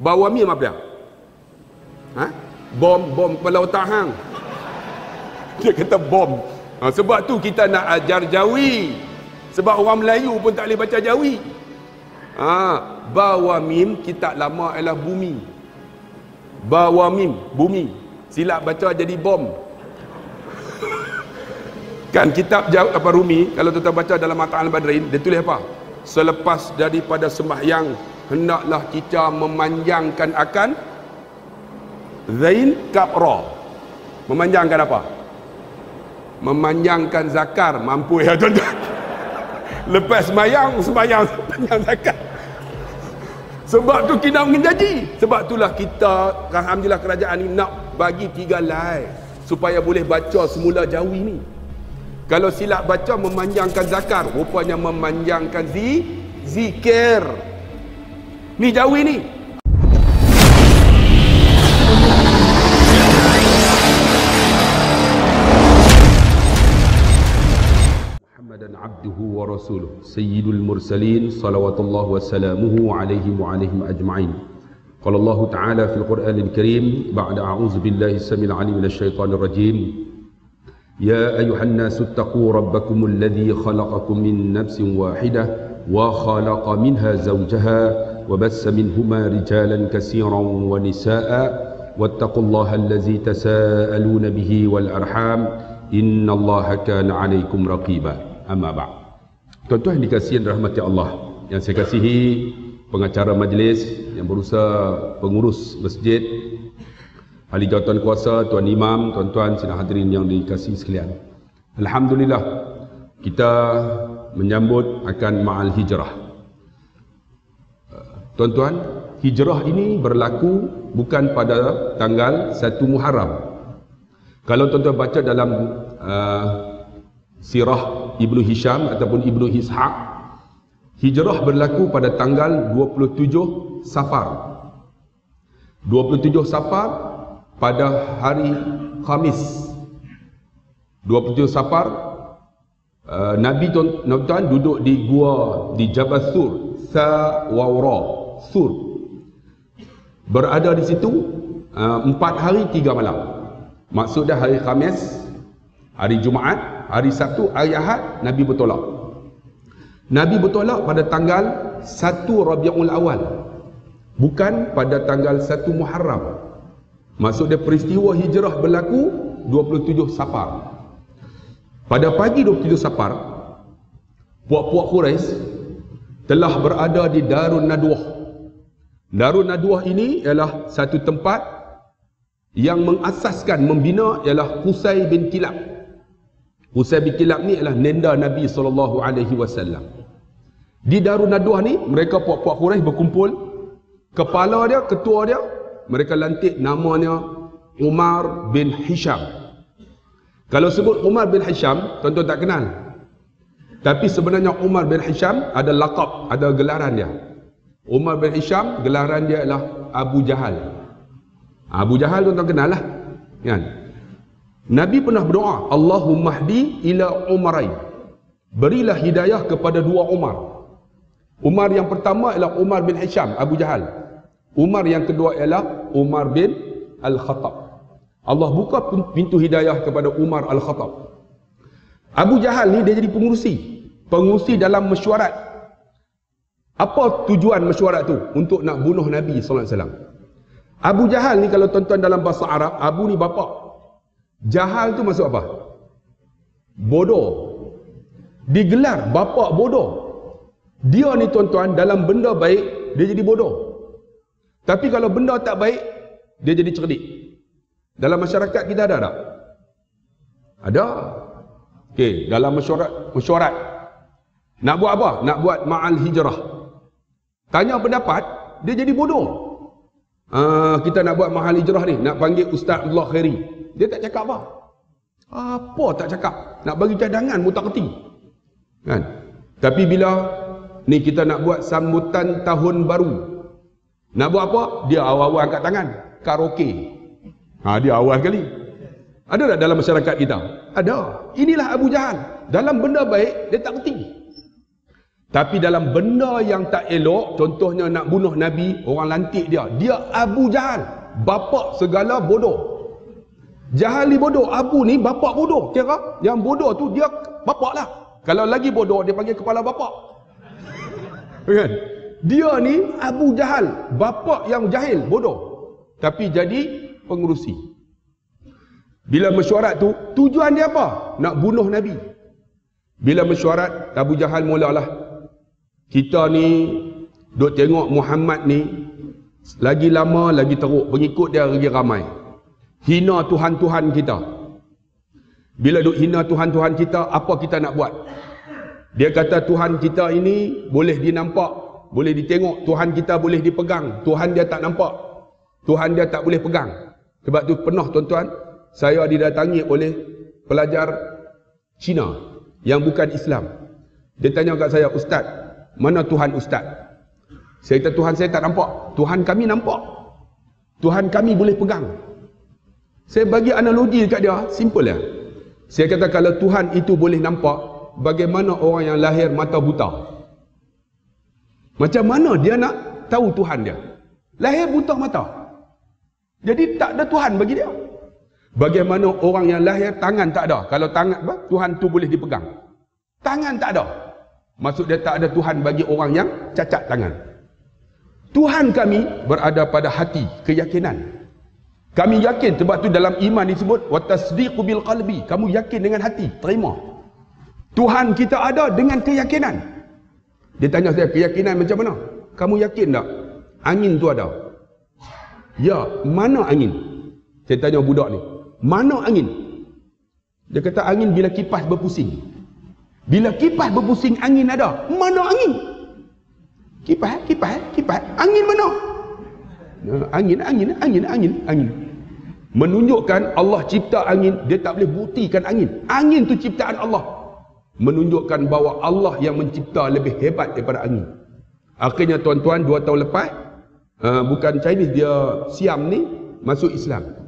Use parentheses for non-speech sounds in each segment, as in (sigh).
Bawa mim apa dia? Ha? Bom, bom kepala otak hang. (laughs) Dia kata bom. Ha, sebab tu kita nak ajar jawi. Sebab orang Melayu pun tak boleh baca jawi. Ha, bawa mim kitab lama ialah bumi. Bawa mim bumi. Silap baca jadi bom. (laughs) Kan kitab jawab apa Rumi kalau tuan baca dalam Mata Al-Badrin dia tulis apa? Selepas daripada sembahyang hendaklah kita memanjangkan akan Zain Kapra. Memanjangkan apa? Memanjangkan zakar mampu ya tuan-tuan. (laughs) Lepas sembahyang sembahyang panjang zakar. Sebab tu kita menjanji. Sebab itulah kita alhamdulillah kerajaan ni nak bagi tiga live supaya boleh baca semula jawi ni. Kalau silap baca memanjangkan zakar, rupanya memanjangkan zi, zikir. Ni. محمدا عبده ورسوله. سيد المرسلين صلوات الله وسلامه عليه وعليهم أجمعين. قال الله تعالى في القرآن الكريم بعد أعوذ بالله السميع العليم من الشيطان الرجيم. يا أيها الناس اتقوا ربكم الذي خلقكم من نفس واحدة وخلق منها زوجها وبث منهما رجالا كثيرا ونساء واتقوا الله الذي تساءلون به والأرحام إن الله كان عليكم رقيبا أما بعد Tuan-tuan dikasihi rahmati Allah yang saya kasihi pengacara majlis yang berusaha pengurus masjid ahli jawatan kuasa, tuan imam, tuan-tuan sidang hadirin yang dikasihi sekalian. Alhamdulillah kita menyambut akan ma'al hijrah. Tuan-tuan, hijrah ini berlaku bukan pada tanggal 1 Muharram. Kalau tuan-tuan baca dalam uh, sirah Ibnu Hisham ataupun Ibnu Ishaq, hijrah berlaku pada tanggal 27 Safar. 27 Safar pada hari Khamis 27 Safar uh, Nabi tuan-tuan duduk di gua di Jabal Sur Sawawra Sur berada di situ uh, empat hari tiga malam maksudnya hari Khamis hari Jumaat hari Sabtu hari Ahad Nabi bertolak Nabi bertolak pada tanggal 1 Rabiul Awal bukan pada tanggal 1 Muharram Maksud dia peristiwa hijrah berlaku 27 Safar. Pada pagi 27 Safar, puak-puak Quraisy telah berada di Darun Nadwah. Darun Nadwah ini ialah satu tempat yang mengasaskan, membina ialah Qusay bin Kilab. Qusay bin Kilab ni ialah nenda Nabi SAW. Di Darun Nadwah ni, mereka puak-puak Quraisy berkumpul. Kepala dia, ketua dia, mereka lantik namanya Umar bin Hisham. Kalau sebut Umar bin Hisham, tuan-tuan tak kenal. Tapi sebenarnya Umar bin Hisham ada lakab, ada gelaran dia. Umar bin Hisham, gelaran dia adalah Abu Jahal. Abu Jahal tuan-tuan kenal lah. Kan? Nabi pernah berdoa, Allahumma hdi ila Umarain. Berilah hidayah kepada dua Umar. Umar yang pertama ialah Umar bin Hisham, Abu Jahal. Umar yang kedua ialah Umar bin Al-Khattab. Allah buka pintu hidayah kepada Umar Al-Khattab. Abu Jahal ni dia jadi pengurusi. Pengurusi dalam mesyuarat. Apa tujuan mesyuarat tu? Untuk nak bunuh Nabi SAW. Abu Jahal ni kalau tuan-tuan dalam bahasa Arab, Abu ni bapa. Jahal tu maksud apa? Bodoh. Digelar bapa bodoh. Dia ni tuan-tuan dalam benda baik, dia jadi bodoh. Tapi kalau benda tak baik, dia jadi cerdik. Dalam masyarakat kita ada tak? Ada. Okey, dalam mesyuarat, mesyuarat. Nak buat apa? Nak buat ma'al hijrah. Tanya pendapat, dia jadi bodoh. Uh, kita nak buat ma'al hijrah ni, nak panggil Ustaz Allah Khairi. Dia tak cakap apa. Apa tak cakap? Nak bagi cadangan mutak keti. Kan? Tapi bila ni kita nak buat sambutan tahun baru, nak buat apa? Dia awal-awal angkat tangan. Karaoke. Ha, dia awal sekali. Ada tak dalam masyarakat kita? Ada. Inilah Abu Jahal. Dalam benda baik, dia tak kerti. Tapi dalam benda yang tak elok, contohnya nak bunuh Nabi, orang lantik dia. Dia Abu Jahal. Bapak segala bodoh. Jahali bodoh. Abu ni bapak bodoh. Kira yang bodoh tu dia bapak lah. Kalau lagi bodoh, dia panggil kepala bapak. Kan? Dia ni Abu Jahal. Bapak yang jahil, bodoh. Tapi jadi pengurusi. Bila mesyuarat tu, tujuan dia apa? Nak bunuh Nabi. Bila mesyuarat, Abu Jahal mulalah kita ni duk tengok Muhammad ni lagi lama lagi teruk. Pengikut dia lagi ramai. Hina Tuhan-Tuhan kita. Bila duk hina Tuhan-Tuhan kita apa kita nak buat? Dia kata Tuhan kita ini boleh dinampak boleh ditengok. Tuhan kita boleh dipegang. Tuhan dia tak nampak. Tuhan dia tak boleh pegang. Sebab tu penuh tuan-tuan. Saya didatangi oleh pelajar Cina yang bukan Islam. Dia tanya kat saya Ustaz mana Tuhan Ustaz? Saya kata Tuhan saya tak nampak. Tuhan kami nampak. Tuhan kami boleh pegang. Saya bagi analogi dekat dia, simple ya. Saya kata kalau Tuhan itu boleh nampak, bagaimana orang yang lahir mata buta? Macam mana dia nak tahu Tuhan dia? Lahir buta mata. Jadi tak ada Tuhan bagi dia. Bagaimana orang yang lahir tangan tak ada? Kalau tangan apa? Tuhan tu boleh dipegang. Tangan tak ada. Maksud dia tak ada Tuhan bagi orang yang cacat tangan. Tuhan kami berada pada hati, keyakinan. Kami yakin sebab tu dalam iman disebut watasdiqu bil qalbi. Kamu yakin dengan hati, terima. Tuhan kita ada dengan keyakinan. Dia tanya saya, keyakinan macam mana? Kamu yakin tak? Angin tu ada. Ya, mana angin? Saya tanya budak ni. Mana angin? Dia kata angin bila kipas berpusing. Bila kipas berpusing angin ada. Mana angin? Kipas, kipas, kipas. Angin mana? Angin, angin, angin, angin, angin. Menunjukkan Allah cipta angin, dia tak boleh buktikan angin. Angin tu ciptaan Allah. Menunjukkan bahawa Allah yang mencipta lebih hebat daripada angin. Akhirnya tuan-tuan, dua tahun lepas, uh, bukan Chinese, dia Siam ni, masuk Islam.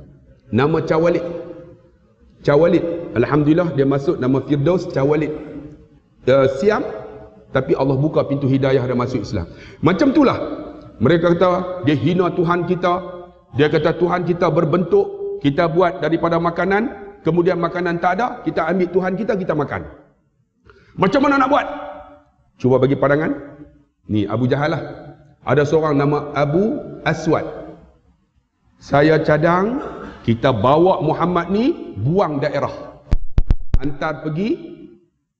Nama Cawalid. Cawalid. Alhamdulillah, dia masuk nama Firdaus Cawalid uh, siam tapi Allah buka pintu hidayah dan masuk Islam. Macam itulah. Mereka kata dia hina Tuhan kita. Dia kata Tuhan kita berbentuk kita buat daripada makanan. Kemudian makanan tak ada kita ambil Tuhan kita kita makan. Macam mana nak buat? Cuba bagi pandangan. Ni Abu Jahal lah. Ada seorang nama Abu Aswad. Saya cadang kita bawa Muhammad ni buang daerah. Hantar pergi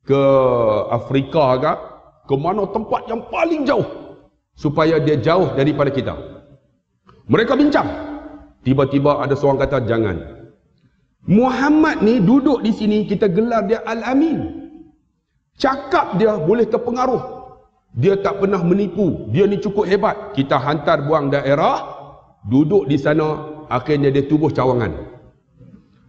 ke Afrika ke ke mana tempat yang paling jauh supaya dia jauh daripada kita. Mereka bincang. Tiba-tiba ada seorang kata jangan. Muhammad ni duduk di sini kita gelar dia Al-Amin. Cakap dia boleh terpengaruh. Dia tak pernah menipu. Dia ni cukup hebat. Kita hantar buang daerah duduk di sana. Akhirnya dia tubuh cawangan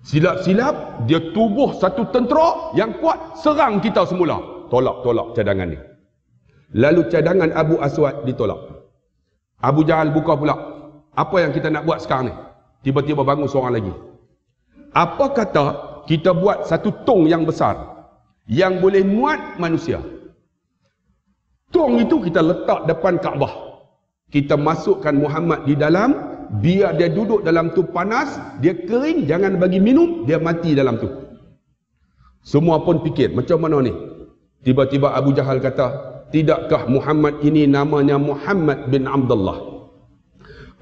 Silap-silap dia tubuh satu tentera yang kuat serang kita semula. Tolak-tolak cadangan ni. Lalu cadangan Abu Aswad ditolak. Abu Jahal buka pula. Apa yang kita nak buat sekarang ni? Tiba-tiba bangun seorang lagi. Apa kata kita buat satu tong yang besar yang boleh muat manusia. Tong itu kita letak depan Kaabah. Kita masukkan Muhammad di dalam biar dia duduk dalam tu panas dia kering jangan bagi minum dia mati dalam tu. Semua pun fikir macam mana ni? Tiba-tiba Abu Jahal kata tidakkah Muhammad ini namanya Muhammad bin Abdullah?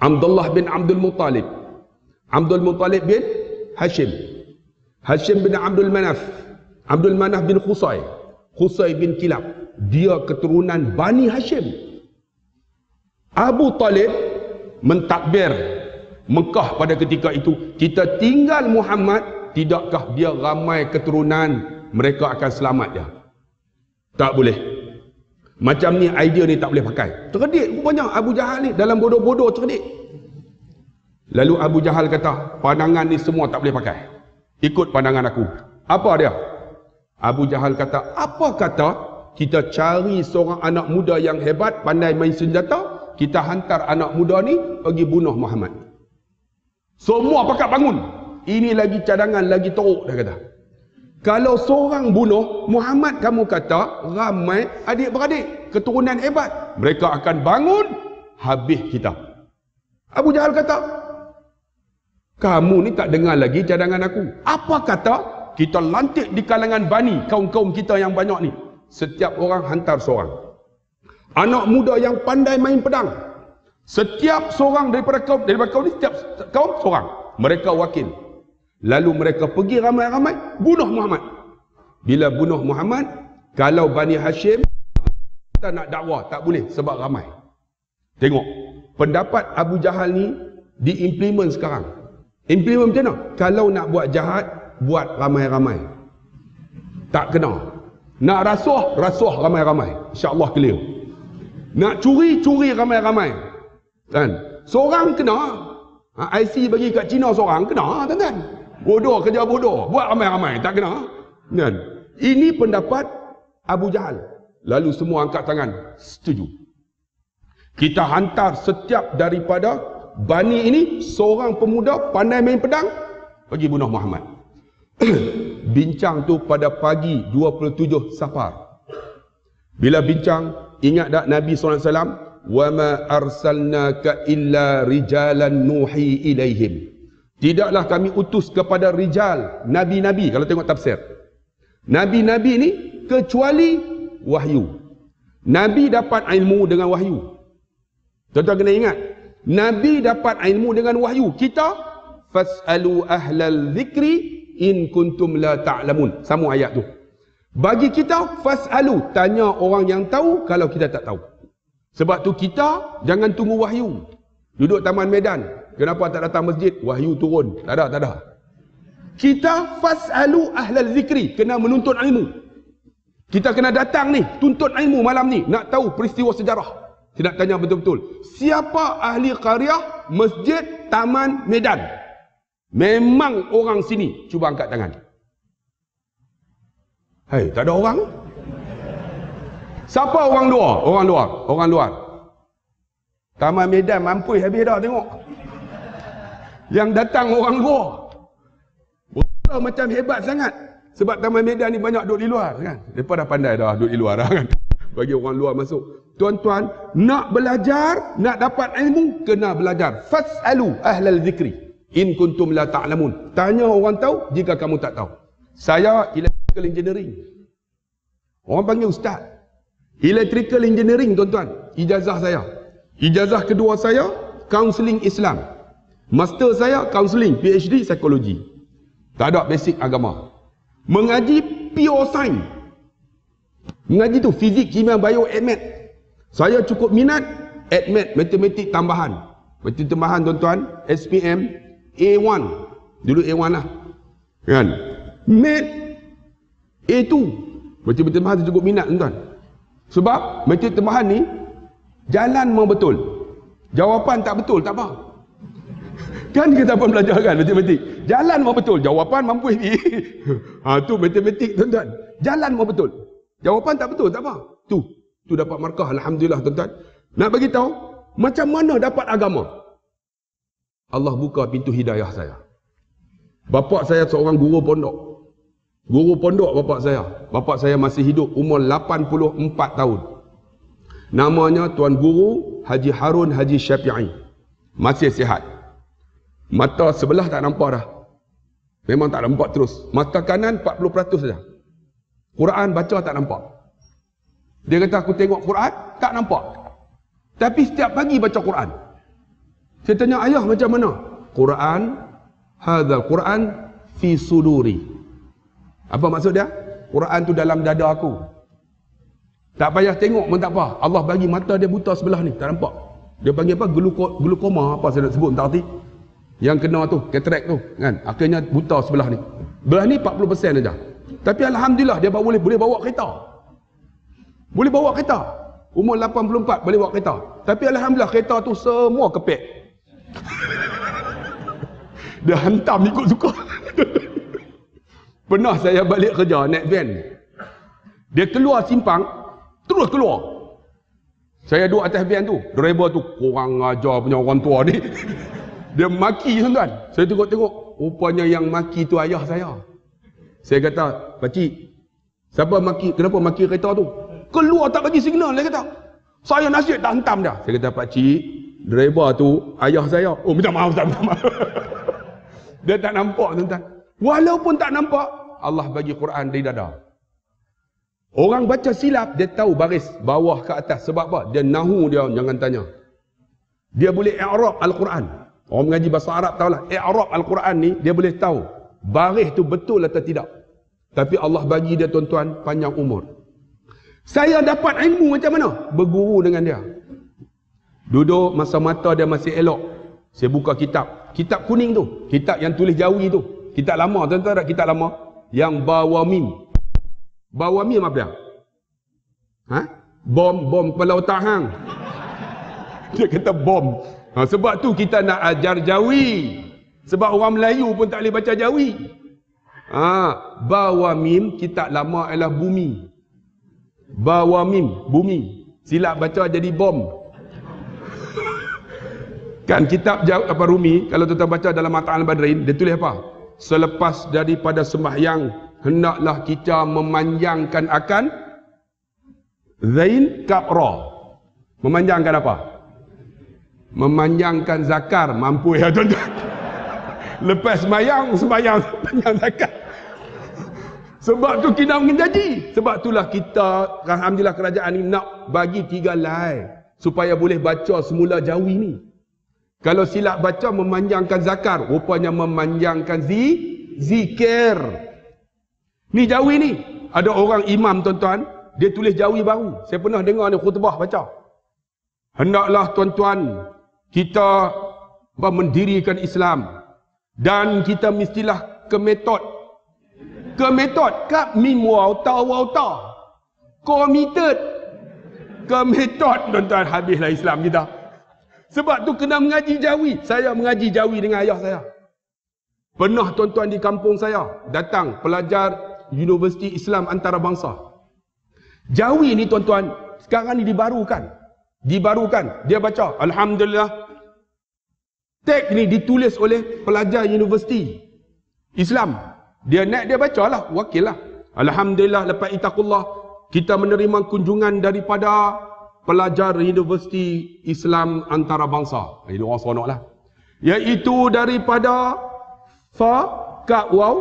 Abdullah bin Abdul Muttalib. Abdul Muttalib bin Hashim. Hashim bin Abdul Manaf. Abdul Manaf bin Khusay. Khusay bin Kilab. Dia keturunan Bani Hashim. Abu Talib mentakbir Mekah pada ketika itu kita tinggal Muhammad tidakkah dia ramai keturunan mereka akan selamat dia? Tak boleh. Macam ni idea ni tak boleh pakai. Cerdik rupanya Abu Jahal ni dalam bodoh-bodoh cerdik. Lalu Abu Jahal kata pandangan ni semua tak boleh pakai. Ikut pandangan aku. Apa dia? Abu Jahal kata apa kata? Kita cari seorang anak muda yang hebat pandai main senjata kita hantar anak muda ni pergi bunuh Muhammad. Semua pakat bangun. Ini lagi cadangan, lagi teruk dah kata. Kalau seorang bunuh, Muhammad kamu kata ramai adik-beradik. keturunan hebat. Mereka akan bangun habis kita. Abu Jahal kata, kamu ni tak dengar lagi cadangan aku. Apa kata kita lantik di kalangan bani kaum-kaum kita yang banyak ni. Setiap orang hantar seorang. Anak muda yang pandai main pedang. Setiap seorang daripada kaum daripada kaum ni setiap kaum seorang. Mereka wakil. Lalu mereka pergi ramai-ramai bunuh Muhammad. Bila bunuh Muhammad, kalau Bani Hashim kita nak dakwah tak boleh sebab ramai. Tengok, pendapat Abu Jahal ni diimplement sekarang. Implement macam mana? Kalau nak buat jahat, buat ramai-ramai. Tak kena. Nak rasuah, rasuah ramai-ramai. InsyaAllah clear. Nak curi, curi ramai-ramai. Kan? Seorang kena. Ha, IC bagi kat Cina seorang, kena tuan-tuan. Bodoh kerja bodoh. Buat ramai-ramai. Tak kena. Kan? Ini pendapat Abu Jahal. Lalu semua angkat tangan. Setuju. Kita hantar setiap daripada Bani ini seorang pemuda pandai main pedang pergi bunuh Muhammad. (clears throat) bincang tu pada pagi 27 Safar. Bila bincang ingat tak Nabi SAW ma arsalnaka illa rijalan nuhi ilaihim. Tidaklah kami utus kepada rijal, nabi-nabi kalau tengok tafsir. Nabi-nabi ni kecuali wahyu. Nabi dapat ilmu dengan wahyu. Tuan-tuan kena ingat, Nabi dapat ilmu dengan wahyu. Kita fasalu ahlal zikri in kuntum la ta'lamun. Sama ayat tu. Bagi kita fasalu tanya orang yang tahu kalau kita tak tahu. Sebab tu kita jangan tunggu wahyu. Duduk taman Medan, kenapa tak datang masjid? Wahyu turun. Tak ada, tak ada. Kita fasalu ahlal zikri, kena menuntut ilmu. Kita kena datang ni, tuntut ilmu malam ni, nak tahu peristiwa sejarah. Saya nak tanya betul-betul. Siapa ahli qaryah masjid Taman Medan? Memang orang sini. Cuba angkat tangan. Hei, tak ada orang? Siapa orang luar? Orang luar. Orang luar. Taman Medan mampu habis dah tengok. Yang datang orang luar. Betul macam hebat sangat. Sebab Taman Medan ni banyak duduk di luar kan. Mereka dah pandai dah duduk di luar kan. Bagi orang luar masuk. Tuan-tuan, nak belajar, nak dapat ilmu, kena belajar. Fas'alu ahlal zikri. In kuntum la ta'lamun. Tanya orang tahu jika kamu tak tahu. Saya electrical engineering. Orang panggil ustaz. Electrical engineering tuan-tuan. Ijazah saya. Ijazah kedua saya, counseling Islam. Master saya, counseling, PhD, psikologi. Tak ada basic agama. Mengaji pure science. Mengaji tu fizik, kimia, bio, admat. Saya cukup minat admit matematik tambahan. Matematik tambahan tuan-tuan, SPM A1. Dulu A1 lah. Kan? Mat A2. Matematik tambahan tu cukup minat tuan-tuan. Sebab matematik tambahan ni jalan memang betul. Jawapan tak betul, tak apa. (laughs) Kan kita pun belajar kan matematik. Jalan memang betul, jawapan mampu ini. (laughs) ha tu matematik tuan-tuan. Jalan memang betul. Jawapan tak betul, tak apa. Tu Tu dapat markah alhamdulillah tuan-tuan. Nak bagi tahu macam mana dapat agama? Allah buka pintu hidayah saya. Bapak saya seorang guru pondok. Guru pondok bapak saya. Bapak saya masih hidup umur 84 tahun. Namanya Tuan Guru Haji Harun Haji Syafi'i. Masih sihat. Mata sebelah tak nampak dah. Memang tak nampak terus. Mata kanan 40% saja. Quran baca tak nampak. Dia kata aku tengok Quran, tak nampak. Tapi setiap pagi baca Quran. Saya tanya ayah macam mana? Quran, hadzal Quran fi suduri. Apa maksud dia? Quran tu dalam dada aku. Tak payah tengok pun tak apa. Allah bagi mata dia buta sebelah ni, tak nampak. Dia panggil apa? Gluko, glukoma apa saya nak sebut tak arti. Yang kena tu, cataract tu, kan? Akhirnya buta sebelah ni. Belah ni 40% saja. Tapi alhamdulillah dia boleh boleh bawa kereta. Boleh bawa kereta. Umur 84 boleh bawa kereta. Tapi Alhamdulillah kereta tu semua kepek. (laughs) Dia hantam ikut suka. (laughs) Pernah saya balik kerja naik van. Dia keluar simpang, terus keluar. Saya duduk atas van tu. Driver tu kurang ajar punya orang tua ni. (laughs) Dia maki tuan-tuan. Saya tengok-tengok. Rupanya yang maki tu ayah saya. Saya kata, pakcik, siapa maki, kenapa maki kereta tu? Keluar tak bagi signal dia kata. Saya nasihat tak hentam dah. Saya kata pak cik, driver tu ayah saya. Oh minta maaf tak minta maaf. (laughs) dia tak nampak tuan-tuan. Walaupun tak nampak, Allah bagi Quran di dada. Orang baca silap, dia tahu baris bawah ke atas. Sebab apa? Dia nahu dia, jangan tanya. Dia boleh i'rab Al-Quran. Orang mengaji bahasa Arab tahulah. I'rab Al-Quran ni, dia boleh tahu. Baris tu betul atau tidak. Tapi Allah bagi dia tuan-tuan panjang umur. Saya dapat ilmu macam mana? Berguru dengan dia. Duduk masa mata dia masih elok. Saya buka kitab. Kitab kuning tu. Kitab yang tulis jawi tu. Kitab lama. Tuan-tuan ada kitab lama? Yang bawa mim. Bawa mim apa dia? Ha? Bom, bom kepala otak hang. (laughs) Dia kata bom. Ha, sebab tu kita nak ajar jawi. Sebab orang Melayu pun tak boleh baca jawi. Ha, bawa mim kitab lama ialah bumi. Bawa mim bumi. Silap baca jadi bom. (laughs) kan kitab apa Rumi kalau tuan baca dalam Mata Al-Badrin dia tulis apa? Selepas daripada sembahyang hendaklah kita memanjangkan akan zain kapra. Memanjangkan apa? Memanjangkan zakar mampu ya tuan-tuan. (laughs) Lepas sembahyang, sembahyang panjang zakat. Sebab tu kita menjanji. Sebab itulah kita, Alhamdulillah kerajaan ini nak bagi tiga lai. Supaya boleh baca semula jawi ni. Kalau silap baca memanjangkan zakar. Rupanya memanjangkan zi, zikir. Ni jawi ni. Ada orang imam tuan-tuan. Dia tulis jawi baru. Saya pernah dengar ni khutbah baca. Hendaklah tuan-tuan. Kita mendirikan Islam. Dan kita mestilah ke metod ke metod kap mim waw ta waw ta committed ke metod tuan-tuan habislah Islam kita sebab tu kena mengaji jawi. Saya mengaji jawi dengan ayah saya. Pernah tuan-tuan di kampung saya datang pelajar Universiti Islam Antarabangsa. Jawi ni tuan-tuan sekarang ni dibarukan. Dibarukan. Dia baca Alhamdulillah. Teks ni ditulis oleh pelajar universiti Islam. Dia naik dia baca lah, wakil lah. Alhamdulillah lepas itakullah, kita menerima kunjungan daripada pelajar Universiti Islam Antarabangsa. Ini orang seronok lah. Iaitu daripada Fa, Kak Waw,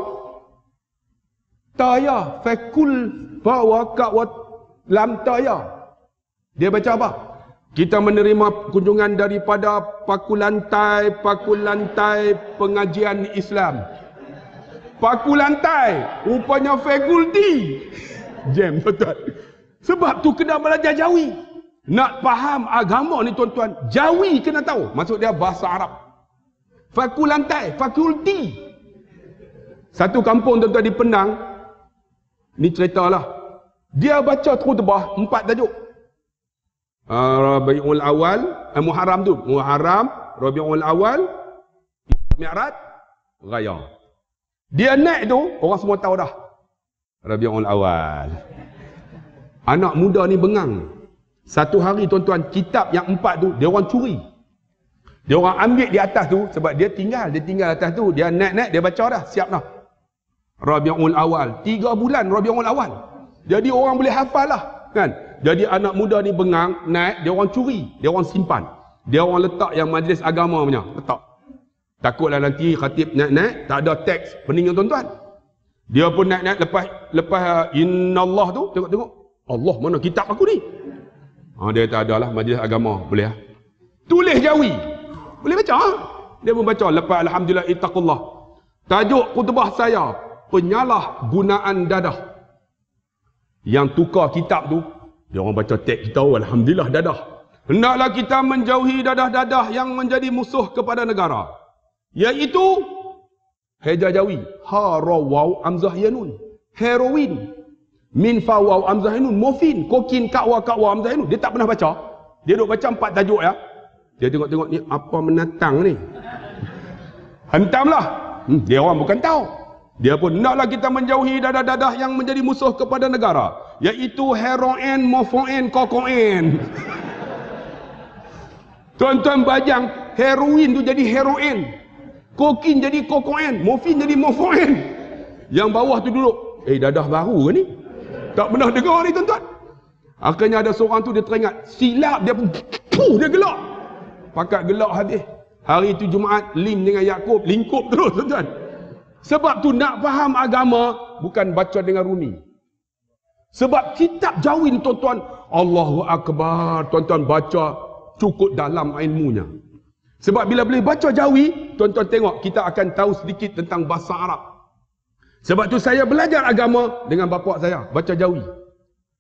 Taya, Fakul, Fa, Wa, Kak Wa, Lam, Taya. Dia baca apa? Kita menerima kunjungan daripada Pakulantai, Pakulantai Pengajian Islam paku lantai rupanya fakulti jam tuan sebab tu kena belajar jawi nak faham agama ni tuan-tuan jawi kena tahu. Maksud dia bahasa Arab. Paku lantai fakulti. Satu kampung tuan-tuan di Penang. Ni ceritalah. Dia baca khutbah empat tajuk. Uh, Rabiul Awal uh, Muharram tu. Muharram Rabiul Awal Mi'raj Raya. Dia naik tu, orang semua tahu dah. Rabiul Awal. Anak muda ni bengang. Satu hari tuan-tuan, kitab yang empat tu, dia orang curi. Dia orang ambil di atas tu, sebab dia tinggal. Dia tinggal atas tu, dia naik-naik, dia baca dah, siap dah. Rabiul Awal. Tiga bulan Rabiul Awal. Jadi orang boleh hafal lah. Kan? Jadi anak muda ni bengang, naik, dia orang curi. Dia orang simpan. Dia orang letak yang majlis agama punya. Letak. Takutlah nanti khatib naik-naik tak ada teks pening tuan-tuan. Dia pun naik-naik lepas lepas innallah tu tengok-tengok. Allah mana kitab aku ni? Ha, dia tak ada lah majlis agama boleh lah. Tulis jawi. Boleh baca ha? Dia pun baca lepas alhamdulillah ittaqullah. Tajuk khutbah saya penyalah gunaan dadah. Yang tukar kitab tu dia orang baca teks kita alhamdulillah dadah. Hendaklah kita menjauhi dadah-dadah yang menjadi musuh kepada negara. Iaitu Heja Jawi Harawaw Amzah Yanun Heroin Min Fawaw Amzah Yanun Morfin Kokin Kakwa Kakwa Amzah Yanun Dia tak pernah baca Dia duduk baca empat tajuk ya Dia tengok-tengok ni Apa menatang ni Hentamlah hmm, Dia orang bukan tahu dia pun naklah kita menjauhi dadah-dadah yang menjadi musuh kepada negara iaitu heroin, morfin, kokoin. (laughs) Tuan-tuan bajang heroin tu jadi heroin. Kokin jadi kokoen, morfin jadi morfoen. Yang bawah tu duduk, eh dadah baru ke ni? Tak pernah dengar ni tuan-tuan. Akhirnya ada seorang tu dia teringat. Silap dia pun. Puh, dia gelak. Pakat gelak habis. Hari itu Jumaat, Lim dengan Yaakob lingkup terus tuan-tuan. Sebab tu nak faham agama bukan baca dengan rumi. Sebab kitab Jawi ni tuan-tuan, Allahu Akbar, tuan-tuan baca cukup dalam ilmunya. Sebab bila boleh baca Jawi, tuan-tuan tengok kita akan tahu sedikit tentang bahasa Arab. Sebab tu saya belajar agama dengan bapa saya, baca Jawi.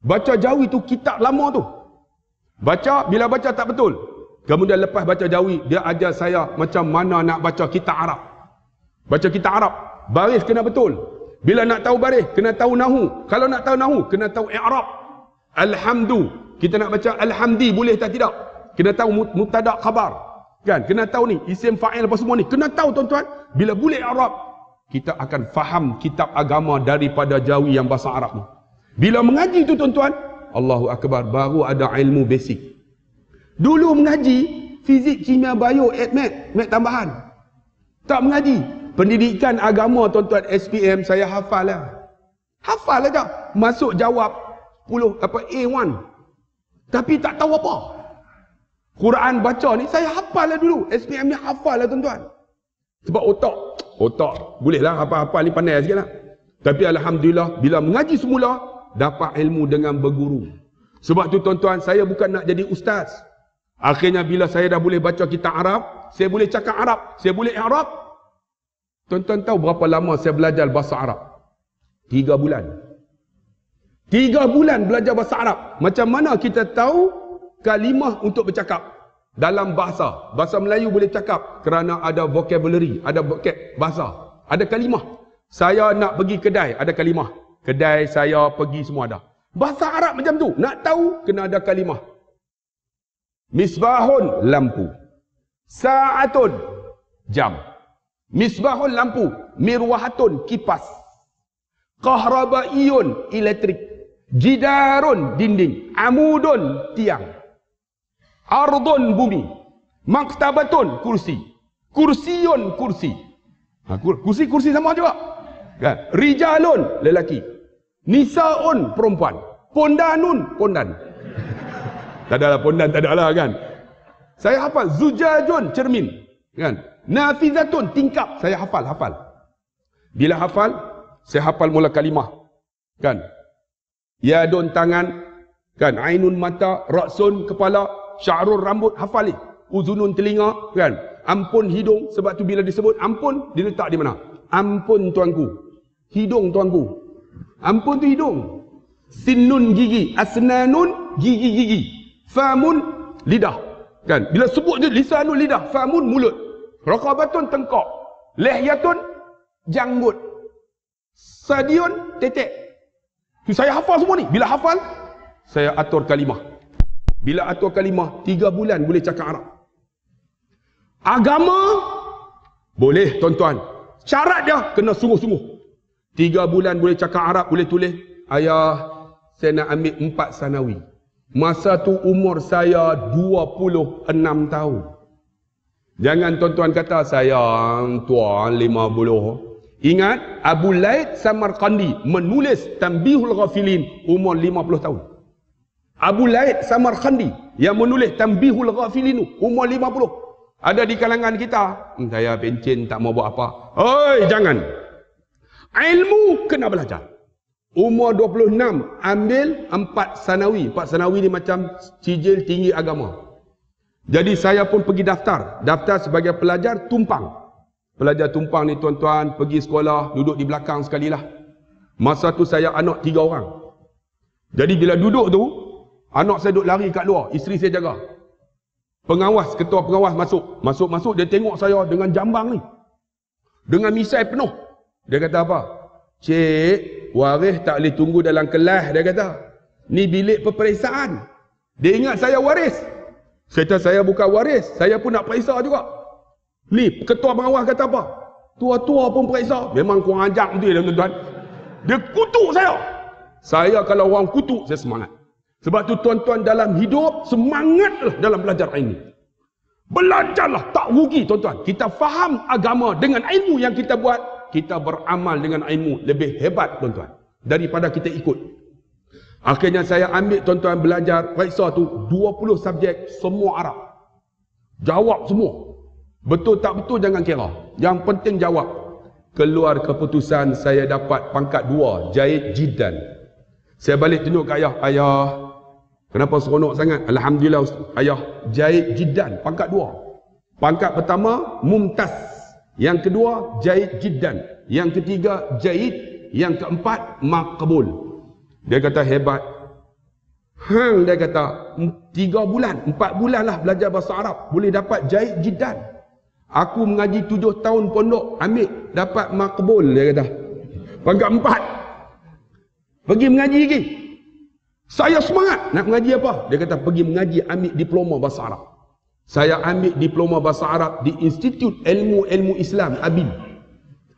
Baca jawi tu kitab lama tu. Baca, bila baca tak betul. Kemudian lepas baca jawi, dia ajar saya macam mana nak baca kitab Arab. Baca kitab Arab. Baris kena betul. Bila nak tahu baris, kena tahu nahu. Kalau nak tahu nahu, kena tahu i'rab. Alhamdu. Kita nak baca alhamdi boleh tak tidak? Kena tahu mutadak khabar. Kan? Kena tahu ni, isim fa'il apa semua ni. Kena tahu tuan-tuan. Bila boleh Arab, kita akan faham kitab agama daripada jawi yang bahasa Arab ni. Bila mengaji tu tuan-tuan, Allahu Akbar, baru ada ilmu basic. Dulu mengaji, fizik, kimia, bio, mat, mat tambahan. Tak mengaji. Pendidikan agama tuan-tuan SPM saya hafal lah. Hafal aja. Masuk jawab 10 apa A1. Tapi tak tahu apa. Quran baca ni saya hafal lah dulu. SPM ni hafal lah tuan-tuan. Sebab otak. Otak. Bolehlah hafal-hafal ni pandai sikit lah. Tapi Alhamdulillah bila mengaji semula dapat ilmu dengan berguru. Sebab tu tuan-tuan, saya bukan nak jadi ustaz. Akhirnya bila saya dah boleh baca kitab Arab, saya boleh cakap Arab, saya boleh Arab. Tuan-tuan tahu berapa lama saya belajar bahasa Arab? Tiga bulan. Tiga bulan belajar bahasa Arab. Macam mana kita tahu kalimah untuk bercakap? Dalam bahasa. Bahasa Melayu boleh cakap kerana ada vocabulary, ada vocab bahasa. Ada kalimah. Saya nak pergi kedai, ada kalimah. Kedai saya pergi semua ada. Bahasa Arab macam tu. Nak tahu, kena ada kalimah. Misbahun, lampu. Sa'atun, jam. Misbahun, lampu. Mirwahatun, kipas. Kahrabaiyun, elektrik. Jidarun, dinding. Amudun, tiang. Ardun, bumi. Maktabatun, kursi. Kursiun, kursi. Ha, kursi-kursi sama juga. Kan? Rijalun, lelaki. Nisaun perempuan. Pondanun pondan. (laughs) tak adalah pondan tak adalah kan. Saya hafal zujajun cermin kan. Nafizatun tingkap saya hafal hafal. Bila hafal saya hafal mula kalimah kan. Yadun tangan kan ainun mata raksun kepala sya'rul rambut hafal ni. Uzunun telinga kan. Ampun hidung sebab tu bila disebut ampun diletak di mana? Ampun tuanku. Hidung tuanku. Ampun tu hidung. Sinun gigi, asnanun gigi-gigi. Famun lidah. Kan? Bila sebut je lisanun lidah, famun mulut. Raqabatun tengkok. Lehyatun janggut. Sadiun tetek. Tu saya hafal semua ni. Bila hafal, saya atur kalimah. Bila atur kalimah, tiga bulan boleh cakap Arab. Agama, boleh tuan-tuan. Syarat dia, kena sungguh-sungguh. Tiga bulan boleh cakap Arab, boleh tulis. Ayah, saya nak ambil empat sanawi. Masa tu umur saya 26 tahun. Jangan tuan-tuan kata saya tua 50. Ingat, Abu Laid Samarkandi menulis Tambihul Ghafilin umur 50 tahun. Abu Laid Samarkandi yang menulis Tambihul Ghafilin umur 50. Ada di kalangan kita. Hmm, saya pencin tak mau buat apa. Oi, jangan. Ilmu kena belajar. Umur 26 ambil empat sanawi. Empat sanawi ni macam sijil tinggi agama. Jadi saya pun pergi daftar. Daftar sebagai pelajar tumpang. Pelajar tumpang ni tuan-tuan pergi sekolah duduk di belakang sekali lah. Masa tu saya anak tiga orang. Jadi bila duduk tu anak saya duduk lari kat luar. Isteri saya jaga. Pengawas, ketua pengawas masuk. Masuk-masuk dia tengok saya dengan jambang ni. Dengan misai penuh. Dia kata apa? Cik, waris tak boleh tunggu dalam kelas, dia kata. Ni bilik peperiksaan. Dia ingat saya waris. Saya kata saya bukan waris, saya pun nak periksa juga. Ni, ketua pengawas kata apa? Tua-tua pun periksa. Memang kurang ajar tu dia, tuan-tuan. Dia kutuk saya. Saya kalau orang kutuk, saya semangat. Sebab tu tuan-tuan dalam hidup, semangatlah dalam belajar ini. Belajarlah, tak rugi tuan-tuan. Kita faham agama dengan ilmu yang kita buat, kita beramal dengan ilmu lebih hebat tuan-tuan daripada kita ikut Akhirnya saya ambil tuan-tuan belajar periksa tu 20 subjek semua Arab. Jawab semua. Betul tak betul jangan kira. Yang penting jawab. Keluar keputusan saya dapat pangkat dua. Jahit jidan. Saya balik tunjuk ke ayah. Ayah. Kenapa seronok sangat? Alhamdulillah ayah. Jahit jidan. Pangkat dua. Pangkat pertama mumtaz. Yang kedua jahit jidan. Yang ketiga jahit. Yang keempat makbul. Dia kata hebat. Hang dia kata tiga bulan, empat bulan lah belajar bahasa Arab. Boleh dapat jahit jidan. Aku mengaji tujuh tahun pondok, ambil dapat makbul dia kata. Pangkat empat. Pergi mengaji lagi. Saya semangat nak mengaji apa? Dia kata pergi mengaji ambil diploma bahasa Arab. Saya ambil diploma bahasa Arab di Institut Ilmu-Ilmu Islam Abin.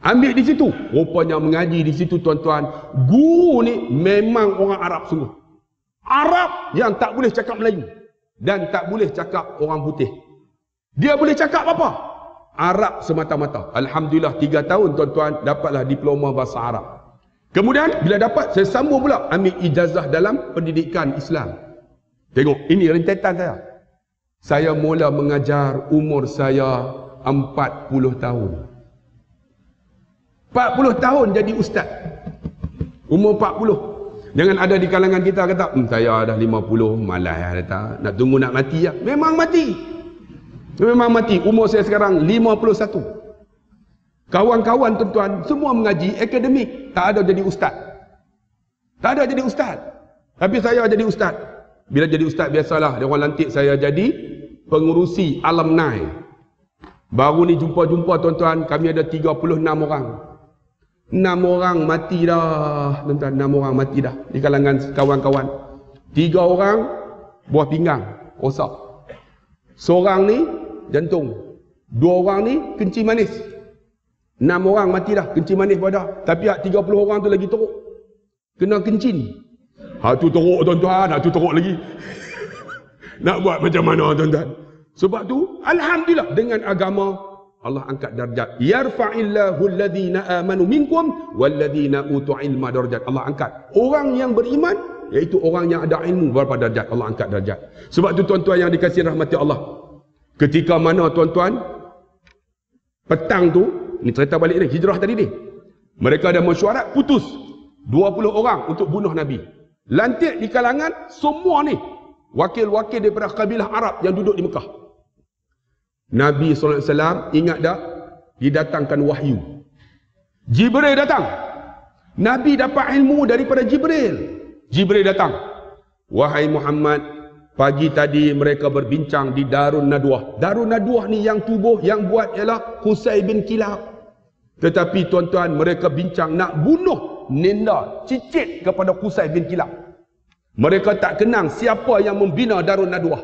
Ambil di situ. Rupanya mengaji di situ tuan-tuan. Guru ni memang orang Arab sungguh. Arab yang tak boleh cakap Melayu. Dan tak boleh cakap orang putih. Dia boleh cakap apa? Arab semata-mata. Alhamdulillah tiga tahun tuan-tuan dapatlah diploma bahasa Arab. Kemudian bila dapat saya sambung pula ambil ijazah dalam pendidikan Islam. Tengok ini rentetan saya. Saya mula mengajar umur saya 40 tahun. 40 tahun jadi ustaz. Umur 40. Jangan ada di kalangan kita kata, hmm, saya dah 50, malas ya kata. Nak tunggu nak mati ya. Memang mati. Memang mati. Umur saya sekarang 51. Kawan-kawan tuan-tuan, semua mengaji akademik. Tak ada jadi ustaz. Tak ada jadi ustaz. Tapi saya jadi ustaz. Bila jadi ustaz biasalah. Dia orang lantik saya jadi pengurusi alumni. Baru ni jumpa-jumpa tuan-tuan, kami ada 36 orang. Enam orang mati dah. Tuan-tuan, enam orang mati dah. Di kalangan kawan-kawan. Tiga orang buah pinggang. Rosak. Seorang ni jantung. Dua orang ni kencing manis. Enam orang mati dah. Kencing manis pun dah. Tapi hak tiga puluh orang tu lagi teruk. Kena kencing. Hak tu teruk tuan-tuan. Hak tu teruk lagi. Nak buat macam mana tuan-tuan? Sebab tu, Alhamdulillah dengan agama Allah angkat darjat. Yarfa'illahu alladhina amanu minkum walladhina utu ilma darjat. Allah angkat. Orang yang beriman iaitu orang yang ada ilmu berapa darjat. Allah angkat darjat. Sebab tu tuan-tuan yang dikasih rahmati Allah. Ketika mana tuan-tuan petang tu, ni cerita balik ni, hijrah tadi ni. Mereka ada mesyuarat putus 20 orang untuk bunuh Nabi. Lantik di kalangan semua ni wakil-wakil daripada kabilah Arab yang duduk di Mekah. Nabi SAW ingat tak? Didatangkan wahyu. Jibril datang. Nabi dapat ilmu daripada Jibril. Jibril datang. Wahai Muhammad, pagi tadi mereka berbincang di Darun Nadwah. Darun Nadwah ni yang tubuh yang buat ialah Qusay bin Kilab. Tetapi tuan-tuan mereka bincang nak bunuh Nenda cicit kepada Qusay bin Kilab. Mereka tak kenang siapa yang membina Darun Nadwah.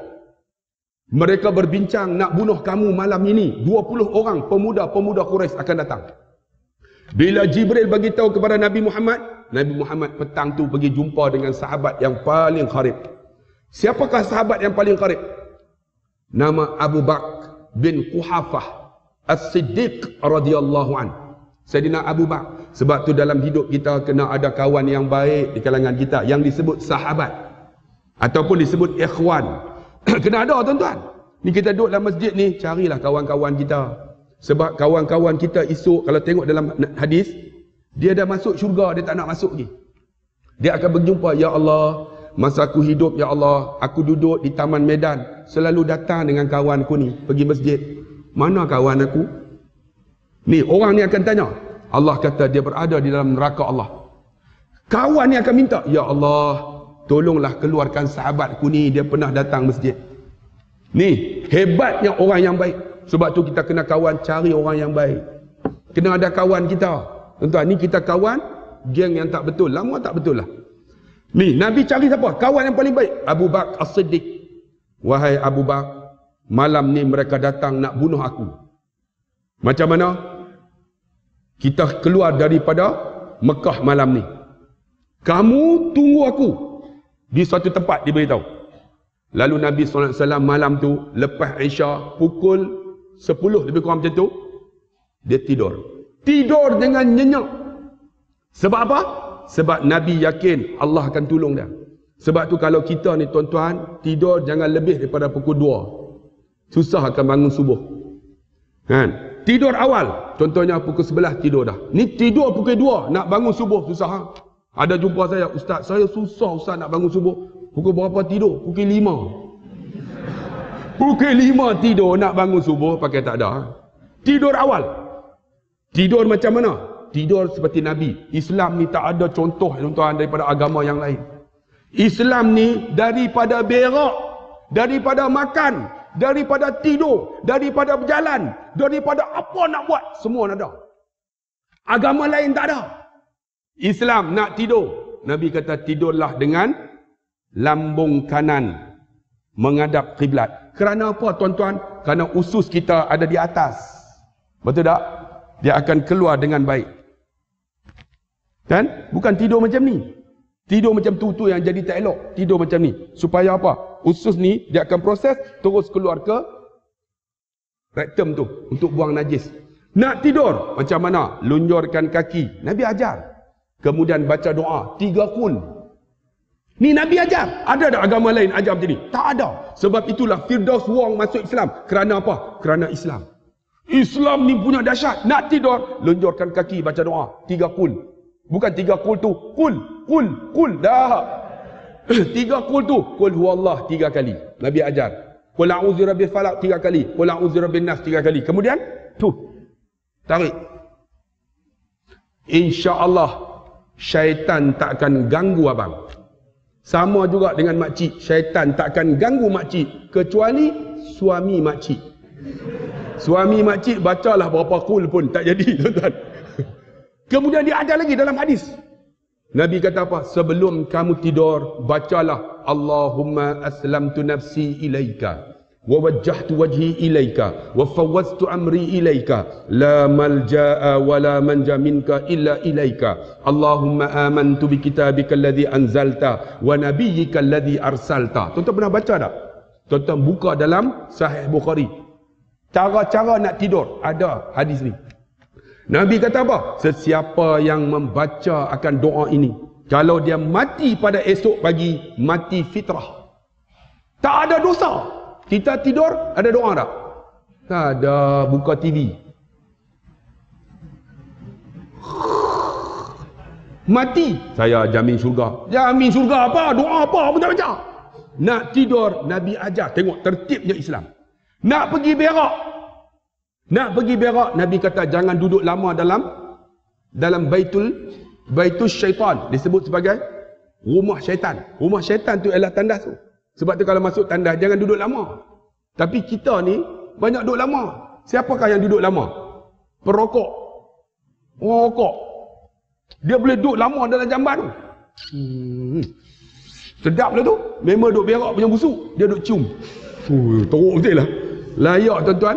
Mereka berbincang nak bunuh kamu malam ini. 20 orang pemuda-pemuda Quraisy akan datang. Bila Jibril bagi tahu kepada Nabi Muhammad, Nabi Muhammad petang tu pergi jumpa dengan sahabat yang paling kharib. Siapakah sahabat yang paling kharib? Nama Abu Bakar bin Quhafah As-Siddiq radhiyallahu an. Sayyidina Abu Bakar. Sebab tu dalam hidup kita kena ada kawan yang baik di kalangan kita yang disebut sahabat ataupun disebut ikhwan (clears throat) Kena ada tuan-tuan. Ni kita duduk dalam masjid ni, carilah kawan-kawan kita. Sebab kawan-kawan kita esok kalau tengok dalam hadis, dia dah masuk syurga, dia tak nak masuk lagi. Dia akan berjumpa, Ya Allah, masa aku hidup, Ya Allah, aku duduk di Taman Medan, selalu datang dengan kawanku ni, pergi masjid. Mana kawan aku? Ni, orang ni akan tanya. Allah kata dia berada di dalam neraka Allah. Kawan ni akan minta, Ya Allah, tolonglah keluarkan sahabatku ni dia pernah datang masjid. Ni hebatnya orang yang baik. Sebab tu kita kena kawan cari orang yang baik. Kena ada kawan kita. Tuan-tuan ni kita kawan geng yang tak betul. Lama tak betul lah. Ni Nabi cari siapa? Kawan yang paling baik. Abu Bakar As-Siddiq. Wahai Abu Bakar malam ni mereka datang nak bunuh aku. Macam mana kita keluar daripada Mekah malam ni kamu tunggu aku di suatu tempat diberitahu. Lalu Nabi SAW malam tu lepas Isya pukul 10 lebih kurang macam tu dia tidur. Tidur dengan nyenyak. Sebab apa? Sebab Nabi yakin Allah akan tolong dia. Sebab tu kalau kita ni tuan-tuan, tidur jangan lebih daripada pukul 2. Susah akan bangun subuh. Kan? Tidur awal, contohnya pukul 11 tidur dah. Ni tidur pukul 2, nak bangun subuh susah. Ha? Ada jumpa saya, ustaz, saya susah ustaz nak bangun subuh. Pukul berapa tidur? Pukul 5. Pukul 5 tidur nak bangun subuh pakai tak ada. Ha? Tidur awal. Tidur macam mana? Tidur seperti Nabi. Islam ni tak ada contoh tuan-tuan daripada agama yang lain. Islam ni daripada berak, daripada makan, daripada tidur, daripada berjalan, daripada apa nak buat, semua ada. Agama lain tak ada. Islam nak tidur. Nabi kata tidurlah dengan lambung kanan menghadap kiblat. Kerana apa tuan-tuan? Kerana usus kita ada di atas. Betul tak? Dia akan keluar dengan baik. Kan? Bukan tidur macam ni. Tidur macam tu tu yang jadi tak elok. Tidur macam ni. Supaya apa? Usus ni dia akan proses terus keluar ke rektum tu untuk buang najis. Nak tidur macam mana? Lunjurkan kaki. Nabi ajar. Kemudian baca doa tiga kul. Ni Nabi ajar. Ada tak agama lain ajar macam ni? Tak ada. Sebab itulah Firdaus Wong masuk Islam. Kerana apa? Kerana Islam. Islam ni punya dahsyat. Nak tidur, lunjurkan kaki baca doa. Tiga kul. Bukan tiga kul tu. Kul, kul, kul. Dah. (clears throat) tiga kul tu. Kul huwallah tiga kali. Nabi ajar. Kul a'udhu rabbi falak tiga kali. Kul a'udhu rabbi nas tiga kali. Kemudian, tu. Tarik. Insya Allah syaitan tak akan ganggu abang. Sama juga dengan makcik. Syaitan tak akan ganggu makcik. Kecuali suami makcik. Suami makcik bacalah berapa kul pun tak jadi tuan-tuan. (laughs) Kemudian dia ada lagi dalam hadis. Nabi kata apa? Sebelum kamu tidur bacalah Allahumma aslamtu nafsi ilaika wa wajjahtu wajhi ilaika wa fawwaztu amri ilaika la malja'a wa la manja minka illa ilaika Allahumma amantu bi kitabika alladhi anzalta wa nabiyyika alladhi arsalta. Tuan-tuan pernah baca tak? Tuan-tuan buka dalam Sahih Bukhari Cara-cara nak tidur ada hadis ni. Nabi kata apa? Sesiapa yang membaca akan doa ini, kalau dia mati pada esok pagi, mati fitrah. Tak ada dosa. Kita tidur, ada doa tak? Tak ada buka TV. Mati, saya jamin surga. Jamin surga apa? Doa apa? Apa tak baca? Nak tidur, Nabi ajar. Tengok tertibnya Islam. Nak pergi berak. Nak pergi berak, Nabi kata jangan duduk lama dalam dalam baitul baitul syaitan disebut sebagai rumah syaitan. Rumah syaitan tu ialah tandas tu. Sebab tu kalau masuk tandas jangan duduk lama. Tapi kita ni banyak duduk lama. Siapakah yang duduk lama? Perokok. Perokok. Dia boleh duduk lama dalam jamban tu. Hmm. Sedap lah tu. Memang duduk berak punya busuk. Dia duduk cium. Fuh, teruk betul lah. Layak tuan-tuan.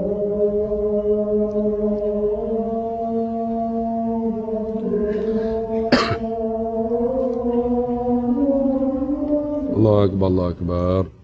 الله أكبر الله أكبر.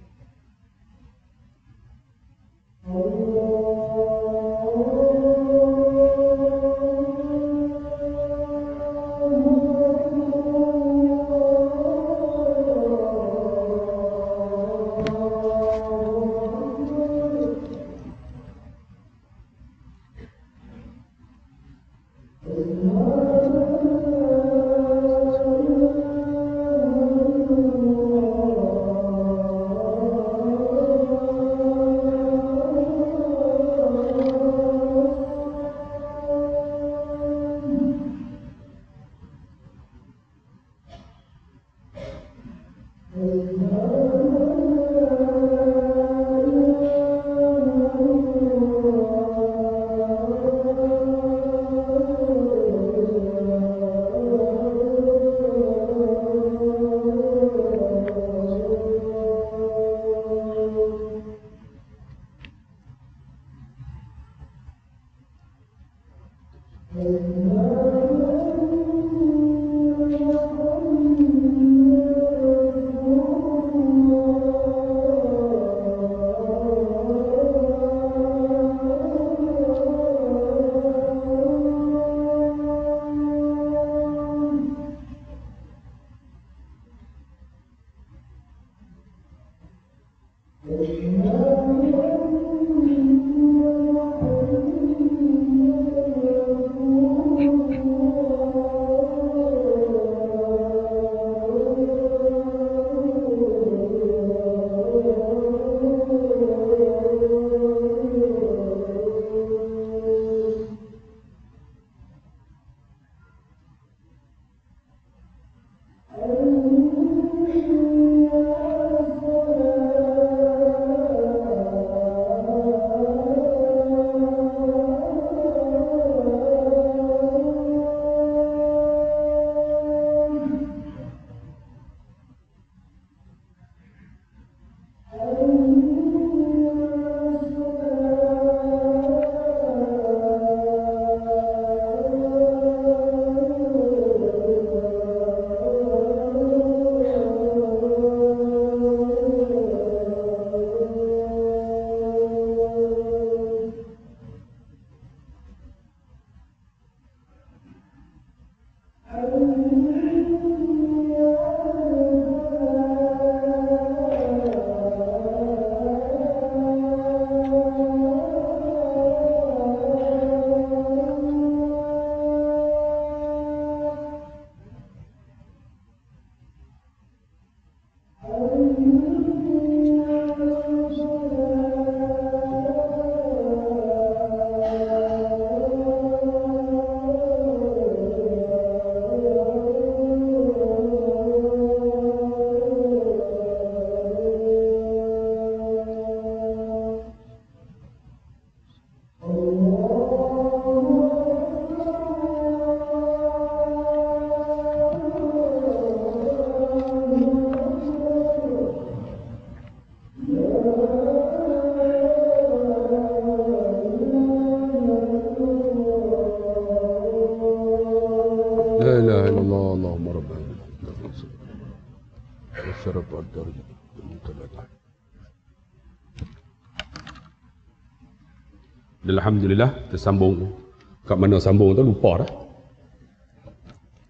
Alhamdulillah tersambung kat mana sambung tu lupa dah.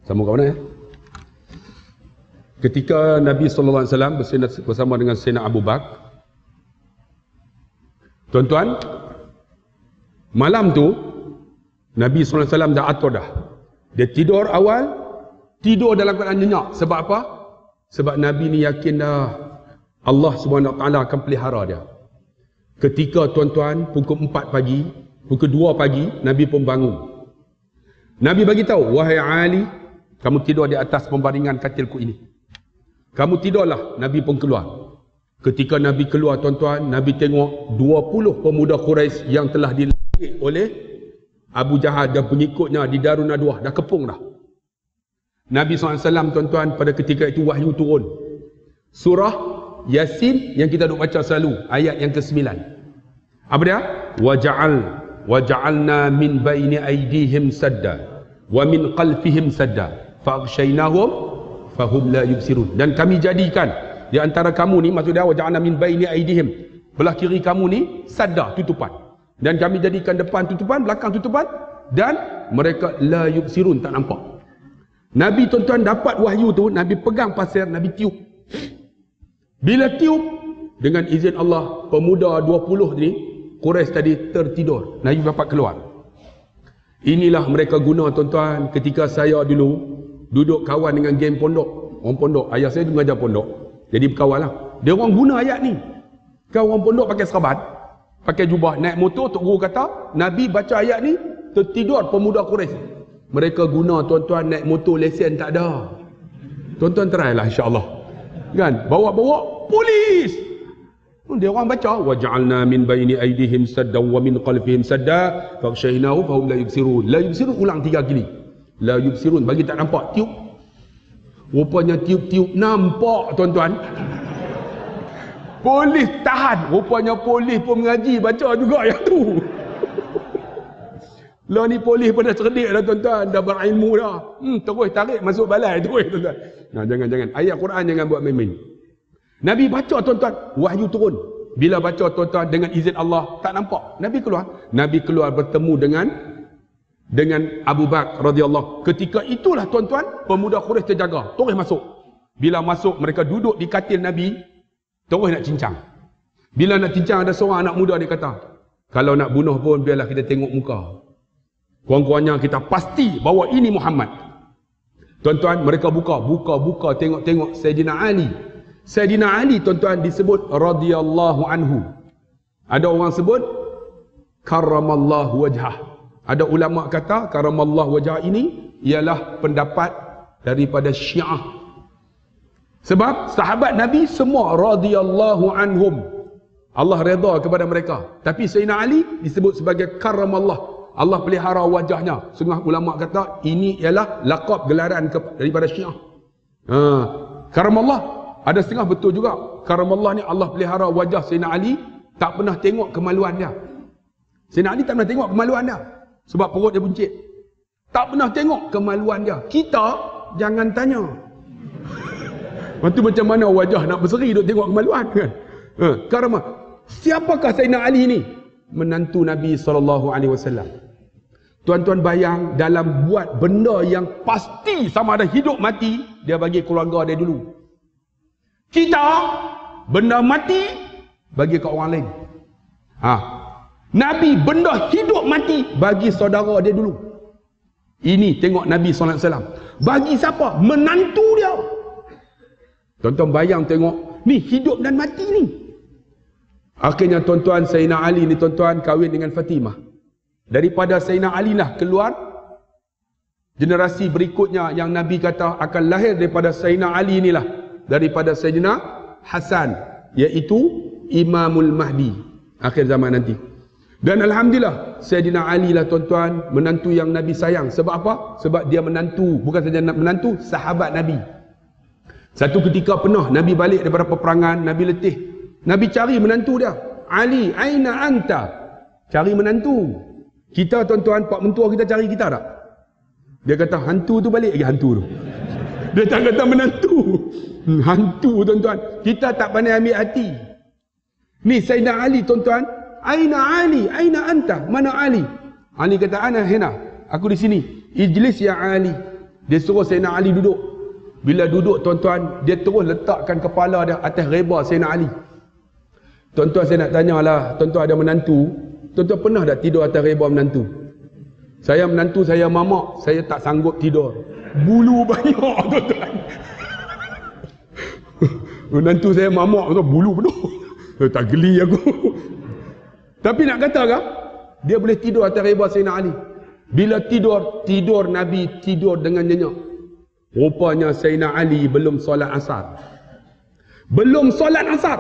Sambung kat mana ya? Ketika Nabi wasallam bersama dengan Sayyidina Abu Bakar Tuan-tuan, malam tu Nabi SAW dah atur dah. Dia tidur awal, tidur dalam keadaan nyenyak. Sebab apa? Sebab Nabi ni yakin dah Allah SWT akan pelihara dia. Ketika tuan-tuan pukul 4 pagi, pukul 2 pagi, Nabi pun bangun. Nabi bagi tahu, wahai Ali, kamu tidur di atas pembaringan katilku ini. Kamu tidurlah, Nabi pun keluar. Ketika Nabi keluar tuan-tuan, Nabi tengok 20 pemuda Quraisy yang telah dilantik oleh Abu Jahal dan pengikutnya di Darun Nadwah. Dah kepung dah. Nabi SAW tuan-tuan pada ketika itu wahyu turun. Surah Yasin yang kita duk baca selalu. Ayat yang ke-9. Apa dia? Waja'al min baini aidihim sadda wa min qalfihim sadda fa'akshaynahum fahum la yubsirun. Dan kami jadikan di antara kamu ni maksudnya waja'na min baini aidihim belah kiri kamu ni sadar tutupan. Dan kami jadikan depan tutupan belakang tutupan dan mereka la yubsirun tak nampak. Nabi tuan-tuan dapat wahyu tu Nabi pegang pasir Nabi tiup. Bila tiup dengan izin Allah pemuda 20 ni Quraisy tadi tertidur Nabi dapat keluar inilah mereka guna tuan-tuan ketika saya dulu duduk kawan dengan geng pondok orang pondok ayah saya mengajar pondok jadi berkawan lah. Dia orang guna ayat ni. Kau orang pondok pakai serabat. Pakai jubah. Naik motor, Tok Guru kata, Nabi baca ayat ni, tertidur pemuda Quraisy. Mereka guna tuan-tuan naik motor lesen tak ada. Tuan-tuan try lah insyaAllah. Kan? Bawa-bawa, polis! dia orang baca wa ja'alna min baini aydihim sadda wa min qalbihim sadda. Fa shaynahu fa la yubsirun. La yubsirun ulang tiga kali. La yubsirun bagi tak nampak tiup. Rupanya tiup-tiup nampak tuan-tuan. Polis tahan. Rupanya polis pun mengaji baca juga yang tu. Lah ni polis pada cerdik dah tuan-tuan. Dah berilmu dah. Hmm, terus tarik masuk balai terus tuan-tuan. Nah, jangan-jangan. Ayat Quran jangan buat main-main. Nabi baca tuan-tuan. Wahyu turun. Bila baca tuan-tuan dengan izin Allah. Tak nampak. Nabi keluar. Nabi keluar bertemu dengan dengan Abu Bakar radhiyallahu ketika itulah tuan-tuan pemuda Quraisy terjaga terus masuk bila masuk mereka duduk di katil Nabi terus nak cincang bila nak cincang ada seorang anak muda dia kata kalau nak bunuh pun biarlah kita tengok muka kurang-kurangnya kita pasti bahawa ini Muhammad tuan-tuan mereka buka buka buka tengok-tengok Sayyidina Ali Sayyidina Ali tuan-tuan disebut radhiyallahu anhu ada orang sebut karramallahu wajhah ada ulama kata karamallah wajah ini ialah pendapat daripada Syiah. Sebab sahabat Nabi semua radhiyallahu anhum. Allah redha kepada mereka. Tapi Sayyidina Ali disebut sebagai karamallah. Allah pelihara wajahnya. Setengah ulama kata ini ialah laqab gelaran daripada Syiah. Ha, karamallah ada setengah betul juga. Karamallah ni Allah pelihara wajah Sayyidina Ali tak pernah tengok kemaluan dia. Sayyidina Ali tak pernah tengok kemaluan dia. Sebab perut dia buncit. Tak pernah tengok kemaluan dia. Kita jangan tanya. Lepas macam mana wajah nak berseri duk tengok kemaluan kan? Ha, karena siapakah Sayyidina Ali ni? Menantu Nabi SAW. Tuan-tuan bayang dalam buat benda yang pasti sama ada hidup mati, dia bagi keluarga dia dulu. Kita benda mati bagi ke orang lain. Ha, Nabi benda hidup mati bagi saudara dia dulu. Ini tengok Nabi SAW. Bagi siapa? Menantu dia. Tuan-tuan bayang tengok. Ni hidup dan mati ni. Akhirnya tuan-tuan Sayyidina Ali ni tuan-tuan kahwin dengan Fatimah. Daripada Sayyidina Ali lah keluar. Generasi berikutnya yang Nabi kata akan lahir daripada Sayyidina Ali inilah. Daripada Sayyidina Hasan. Iaitu Imamul Mahdi. Akhir zaman nanti. Dan Alhamdulillah, Sayyidina Ali lah tuan-tuan, menantu yang Nabi sayang. Sebab apa? Sebab dia menantu, bukan saja menantu, sahabat Nabi. Satu ketika penuh, Nabi balik daripada peperangan, Nabi letih. Nabi cari menantu dia. Ali, aina anta? Cari menantu. Kita tuan-tuan, pak mentua kita cari kita tak? Dia kata hantu tu balik lagi hantu tu. Dia tak kata menantu. Hmm, hantu tuan-tuan. Kita tak pandai ambil hati. Ni Sayyidina Ali tuan-tuan. Aina Ali? Aina anta? Mana Ali? Ali kata ana hina. Aku di sini. Ijlis ya Ali. Dia suruh Sayyidina Ali duduk. Bila duduk tuan-tuan, dia terus letakkan kepala dia atas reba Sayyidina Ali. Tuan-tuan saya nak tanyalah, tuan-tuan ada menantu. Tuan-tuan pernah tak tidur atas reba menantu? Saya menantu saya mamak, saya tak sanggup tidur. Bulu banyak (laughs) tuan-tuan. (laughs) menantu saya mamak, tuan bulu penuh. (laughs) tak geli aku. (laughs) Tapi nak kata ke? Dia boleh tidur atas reba Sayyidina Ali. Bila tidur, tidur Nabi tidur dengan nyenyak. Rupanya Sayyidina Ali belum solat asar. Belum solat asar.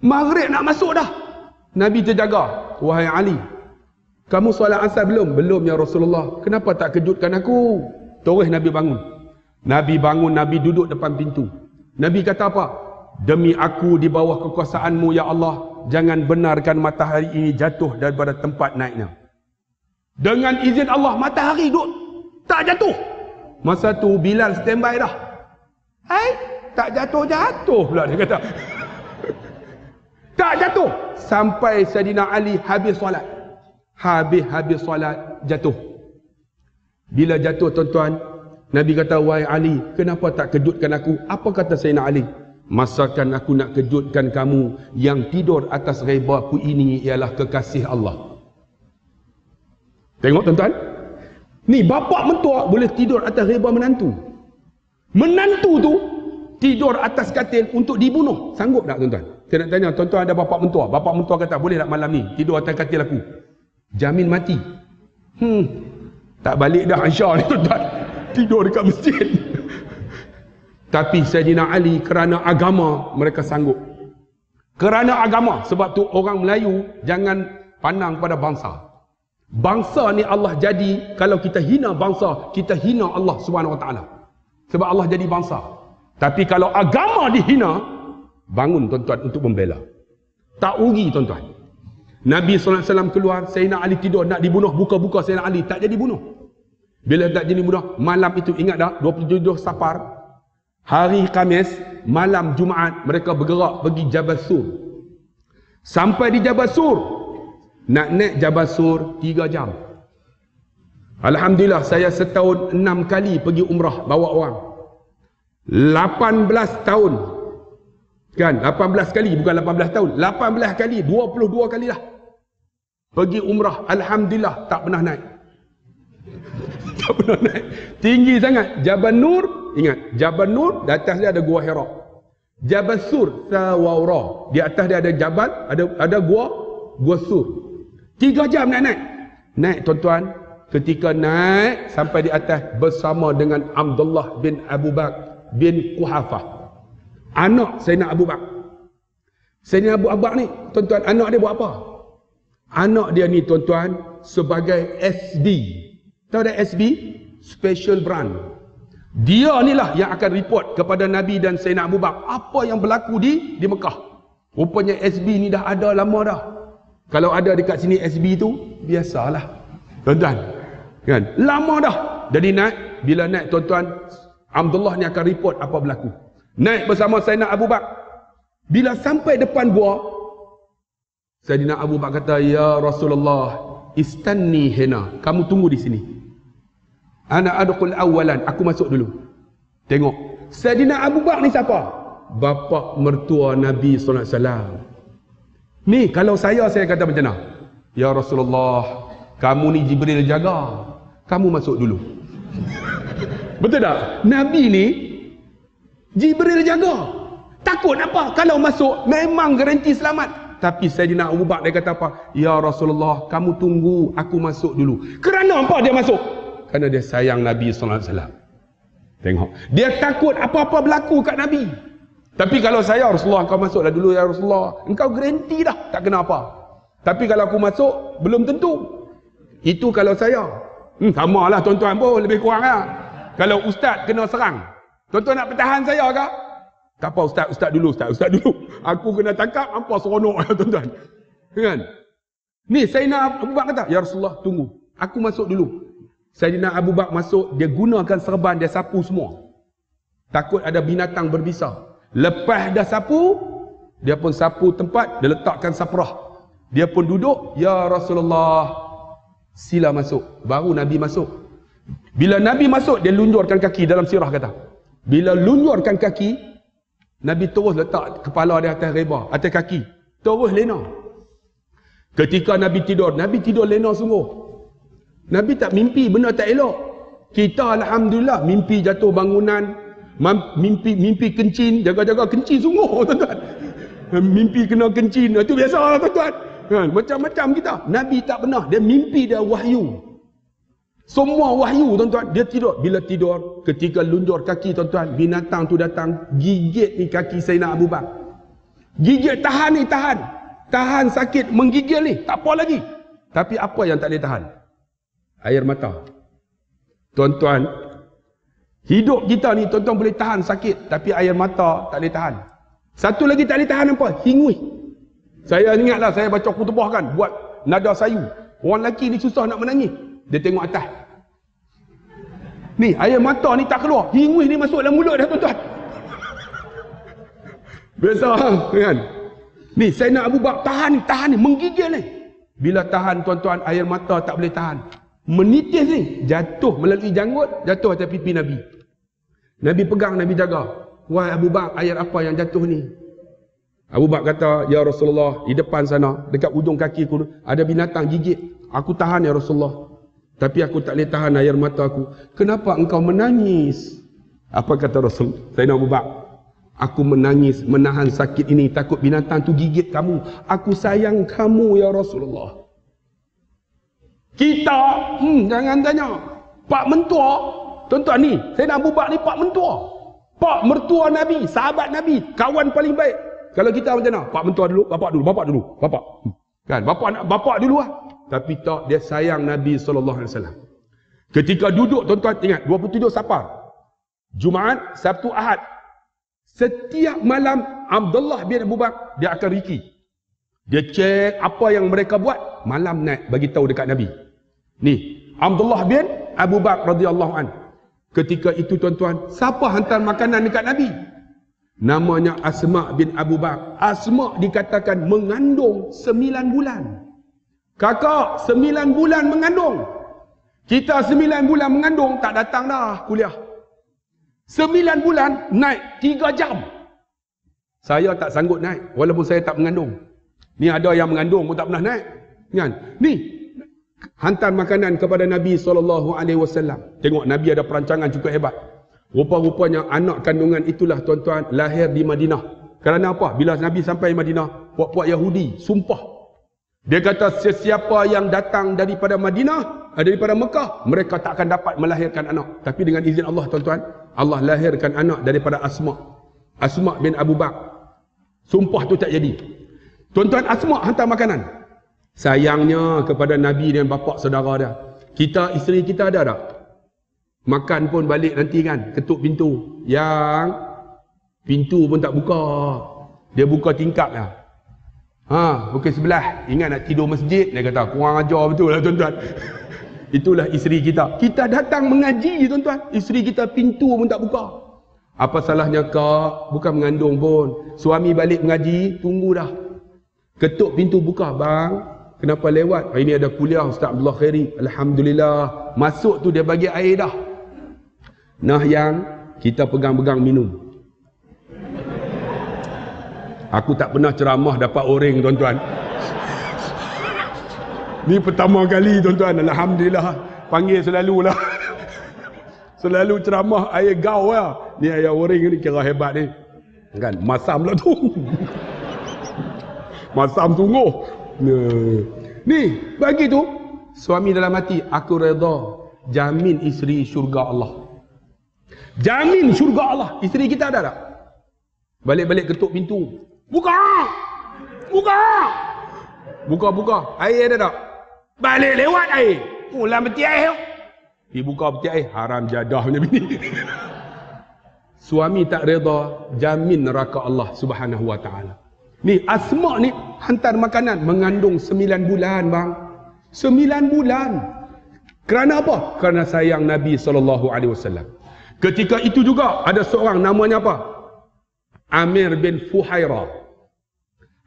Maghrib nak masuk dah. Nabi terjaga. Wahai Ali. Kamu solat asar belum? Belum ya Rasulullah. Kenapa tak kejutkan aku? Terus Nabi bangun. Nabi bangun, Nabi duduk depan pintu. Nabi kata apa? Demi aku di bawah kekuasaanmu ya Allah. Jangan benarkan matahari ini jatuh daripada tempat naiknya. Dengan izin Allah matahari duduk. Tak jatuh. Masa tu Bilal standby dah. Hai, tak jatuh-jatuh pula dia kata. (laughs) tak jatuh. Sampai Sayyidina Ali habis solat. Habis-habis solat jatuh. Bila jatuh tuan-tuan, Nabi kata, Wahai Ali, kenapa tak kejutkan aku? Apa kata Sayyidina Ali? Masakan aku nak kejutkan kamu yang tidur atas reba aku ini ialah kekasih Allah. Tengok tuan-tuan. Ni bapak mentua boleh tidur atas reba menantu. Menantu tu tidur atas katil untuk dibunuh. Sanggup tak tuan-tuan? Saya nak tanya, tuan-tuan ada bapak mentua. Bapak mentua kata, boleh tak malam ni tidur atas katil aku? Jamin mati. Hmm. Tak balik dah Aisyah ni tuan-tuan. Tidur dekat masjid. Tapi Sayyidina Ali kerana agama mereka sanggup. Kerana agama. Sebab tu orang Melayu jangan pandang pada bangsa. Bangsa ni Allah jadi kalau kita hina bangsa, kita hina Allah Subhanahu Wa Taala. Sebab Allah jadi bangsa. Tapi kalau agama dihina, bangun tuan-tuan untuk membela. Tak ugi tuan-tuan. Nabi SAW keluar, Sayyidina Ali tidur nak dibunuh, buka-buka Sayyidina Ali, tak jadi bunuh. Bila tak jadi bunuh, malam itu ingat dah, 27 Safar, hari Kamis, malam Jumaat, mereka bergerak pergi Jabal Sur. Sampai di Jabal Sur, nak naik Jabal Sur 3 jam. Alhamdulillah saya setahun 6 kali pergi umrah bawa orang. 18 tahun. Kan? 18 kali bukan 18 tahun. 18 kali, 22 kali dah. Pergi umrah, alhamdulillah tak pernah naik. Tak pernah naik. Tinggi sangat. Jabal Nur, ingat, Jabal Nur di atas dia ada gua Hira. Jabal Sur Sawawra. Di atas dia ada jabal, ada ada gua gua Sur. Tiga jam nak naik. Naik tuan-tuan. Ketika naik sampai di atas bersama dengan Abdullah bin Abu Bakar bin Kuhafah. Anak Sayyidina Abu Bakar. Sayyidina Abu Bakar ni, tuan-tuan, anak dia buat apa? Anak dia ni tuan-tuan sebagai SB. Tahu dah SB? Special Brand. Dia ni lah yang akan report kepada Nabi dan Sayyidina Abu Bakar apa yang berlaku di di Mekah. Rupanya SB ni dah ada lama dah. Kalau ada dekat sini SB tu, biasalah. Tuan-tuan. Kan? Lama dah. Jadi naik, bila naik tuan-tuan, Abdullah ni akan report apa berlaku. Naik bersama Sayyidina Abu Bak. Bila sampai depan gua, Sayyidina Abu Bak kata, Ya Rasulullah, istanni hena. Kamu tunggu di sini. Ana adukul awalan. Aku masuk dulu. Tengok. Sayyidina Abu Bak ni siapa? Bapa mertua Nabi SAW. Ni kalau saya saya kata macam mana? Ya Rasulullah, kamu ni Jibril jaga. Kamu masuk dulu. (laughs) Betul tak? Nabi ni Jibril jaga. Takut apa? Kalau masuk memang garanti selamat. Tapi Sayyidina Abu Bakar dia kata apa? Ya Rasulullah, kamu tunggu aku masuk dulu. Kerana apa dia masuk? Kerana dia sayang Nabi wasallam. Tengok. Dia takut apa-apa berlaku kat Nabi. Tapi kalau saya Rasulullah kau masuklah dulu ya Rasulullah. Engkau garanti dah tak kena apa. Tapi kalau aku masuk belum tentu. Itu kalau saya. Hmm, sama lah tuan-tuan pun lebih kurang lah. Kalau ustaz kena serang. Tuan-tuan nak pertahan saya ke? Tak apa ustaz, ustaz dulu, ustaz, ustaz dulu. Aku kena tangkap, apa seronok (laughs) tuan-tuan. Kan? Ni nak Abu Bakar kata, Ya Rasulullah tunggu. Aku masuk dulu. Sayyidina Abu Bakar masuk, dia gunakan serban, dia sapu semua. Takut ada binatang berbisa. Lepas dah sapu, dia pun sapu tempat, dia letakkan saprah. Dia pun duduk, Ya Rasulullah, sila masuk. Baru Nabi masuk. Bila Nabi masuk, dia lunjurkan kaki dalam sirah kata. Bila lunjurkan kaki, Nabi terus letak kepala di atas reba, atas kaki. Terus lena. Ketika Nabi tidur, Nabi tidur lena sungguh. Nabi tak mimpi benda tak elok. Kita Alhamdulillah mimpi jatuh bangunan, mimpi mimpi kencing jaga-jaga kencing sungguh (laughs) tuan-tuan mimpi kena kencing itu biasa lah tuan-tuan kan macam-macam kita nabi tak pernah dia mimpi dia wahyu semua wahyu tuan-tuan dia tidur bila tidur ketika lundur kaki tuan-tuan binatang tu datang gigit ni kaki Sayyidina Abu Bakar gigit tahan ni tahan tahan sakit menggigil ni tak apa lagi tapi apa yang tak boleh tahan air mata tuan-tuan Hidup kita ni tuan-tuan boleh tahan sakit tapi air mata tak boleh tahan. Satu lagi tak boleh tahan apa? Hingui. Saya ingatlah saya baca kutubah kan buat nada sayu. Orang lelaki ni susah nak menangis. Dia tengok atas. Ni air mata ni tak keluar. Hingui ni masuk dalam mulut dah tuan-tuan. Biasa kan? Ni saya nak Abu Bakar tahan ni, tahan ni, menggigil ni. Bila tahan tuan-tuan air mata tak boleh tahan. Menitis ni jatuh melalui janggut, jatuh atas pipi Nabi. Nabi pegang, Nabi jaga. Wahai Abu Bakar, ayat apa yang jatuh ni? Abu Bakar kata, Ya Rasulullah, di depan sana, dekat ujung kaki aku, ada binatang gigit. Aku tahan ya Rasulullah. Tapi aku tak boleh tahan air mata aku. Kenapa engkau menangis? Apa kata Rasul? Saya Abu Bakar. Aku menangis, menahan sakit ini. Takut binatang tu gigit kamu. Aku sayang kamu ya Rasulullah. Kita, hmm, jangan tanya. Pak mentua, Tuan-tuan ni, saya nak bubak ni pak mentua. Pak mertua Nabi, sahabat Nabi, kawan paling baik. Kalau kita macam mana? Pak mentua dulu, bapak dulu, bapak dulu, bapak. Hmm. Kan, bapak nak bapak dulu lah. Tapi tak, dia sayang Nabi SAW. Ketika duduk, tuan-tuan ingat, 27 Sapar. Jumaat, Sabtu, Ahad. Setiap malam, Abdullah bin Abu Bakar, dia akan riki. Dia cek apa yang mereka buat, malam naik, bagi tahu dekat Nabi. Ni, Abdullah bin Abu Bakar radhiyallahu anhu. Ketika itu tuan-tuan, siapa hantar makanan dekat Nabi? Namanya Asma bin Abu Bakar. Asma dikatakan mengandung sembilan bulan. Kakak, sembilan bulan mengandung. Kita sembilan bulan mengandung, tak datang dah kuliah. Sembilan bulan, naik tiga jam. Saya tak sanggup naik, walaupun saya tak mengandung. Ni ada yang mengandung pun tak pernah naik. Kan? Ni, hantar makanan kepada Nabi SAW. Tengok Nabi ada perancangan cukup hebat. Rupa-rupanya anak kandungan itulah tuan-tuan lahir di Madinah. Kerana apa? Bila Nabi sampai Madinah, puak-puak Yahudi sumpah. Dia kata sesiapa yang datang daripada Madinah, eh, daripada Mekah, mereka tak akan dapat melahirkan anak. Tapi dengan izin Allah tuan-tuan, Allah lahirkan anak daripada Asma. Asma bin Abu Bak. Sumpah tu tak jadi. Tuan-tuan Asma hantar makanan. Sayangnya kepada Nabi dan bapa saudara dia. Kita, isteri kita ada tak? Makan pun balik nanti kan, ketuk pintu. Yang pintu pun tak buka. Dia buka tingkap lah. Ha, bukan sebelah. Ingat nak tidur masjid. Dia kata, kurang ajar betul lah tuan-tuan. (laughs) Itulah isteri kita. Kita datang mengaji tuan-tuan. Isteri kita pintu pun tak buka. Apa salahnya kak? Bukan mengandung pun. Suami balik mengaji, tunggu dah. Ketuk pintu buka, bang. Kenapa lewat? Hari ini ada kuliah Ustaz Abdullah Khairi. Alhamdulillah. Masuk tu dia bagi air dah. Nah yang kita pegang-pegang minum. Aku tak pernah ceramah dapat orang tuan-tuan. Ni pertama kali tuan-tuan. Alhamdulillah. Panggil selalu lah. Selalu ceramah air gau lah. Ni air orang ni kira hebat ni. Kan? Masam lah tu. Masam sungguh. Ni, bagi tu suami dalam hati aku redha jamin isteri syurga Allah. Jamin syurga Allah. Isteri kita ada tak? Balik-balik ketuk pintu. Buka! Buka! Buka buka. Air ada tak? Balik lewat air. Pulang peti air. Dibuka peti air haram jadah punya bini. Suami tak redha jamin neraka Allah Subhanahu wa taala. Ni Asma ni hantar makanan mengandung sembilan bulan bang. Sembilan bulan. Kerana apa? Kerana sayang Nabi SAW. Ketika itu juga ada seorang namanya apa? Amir bin Fuhaira.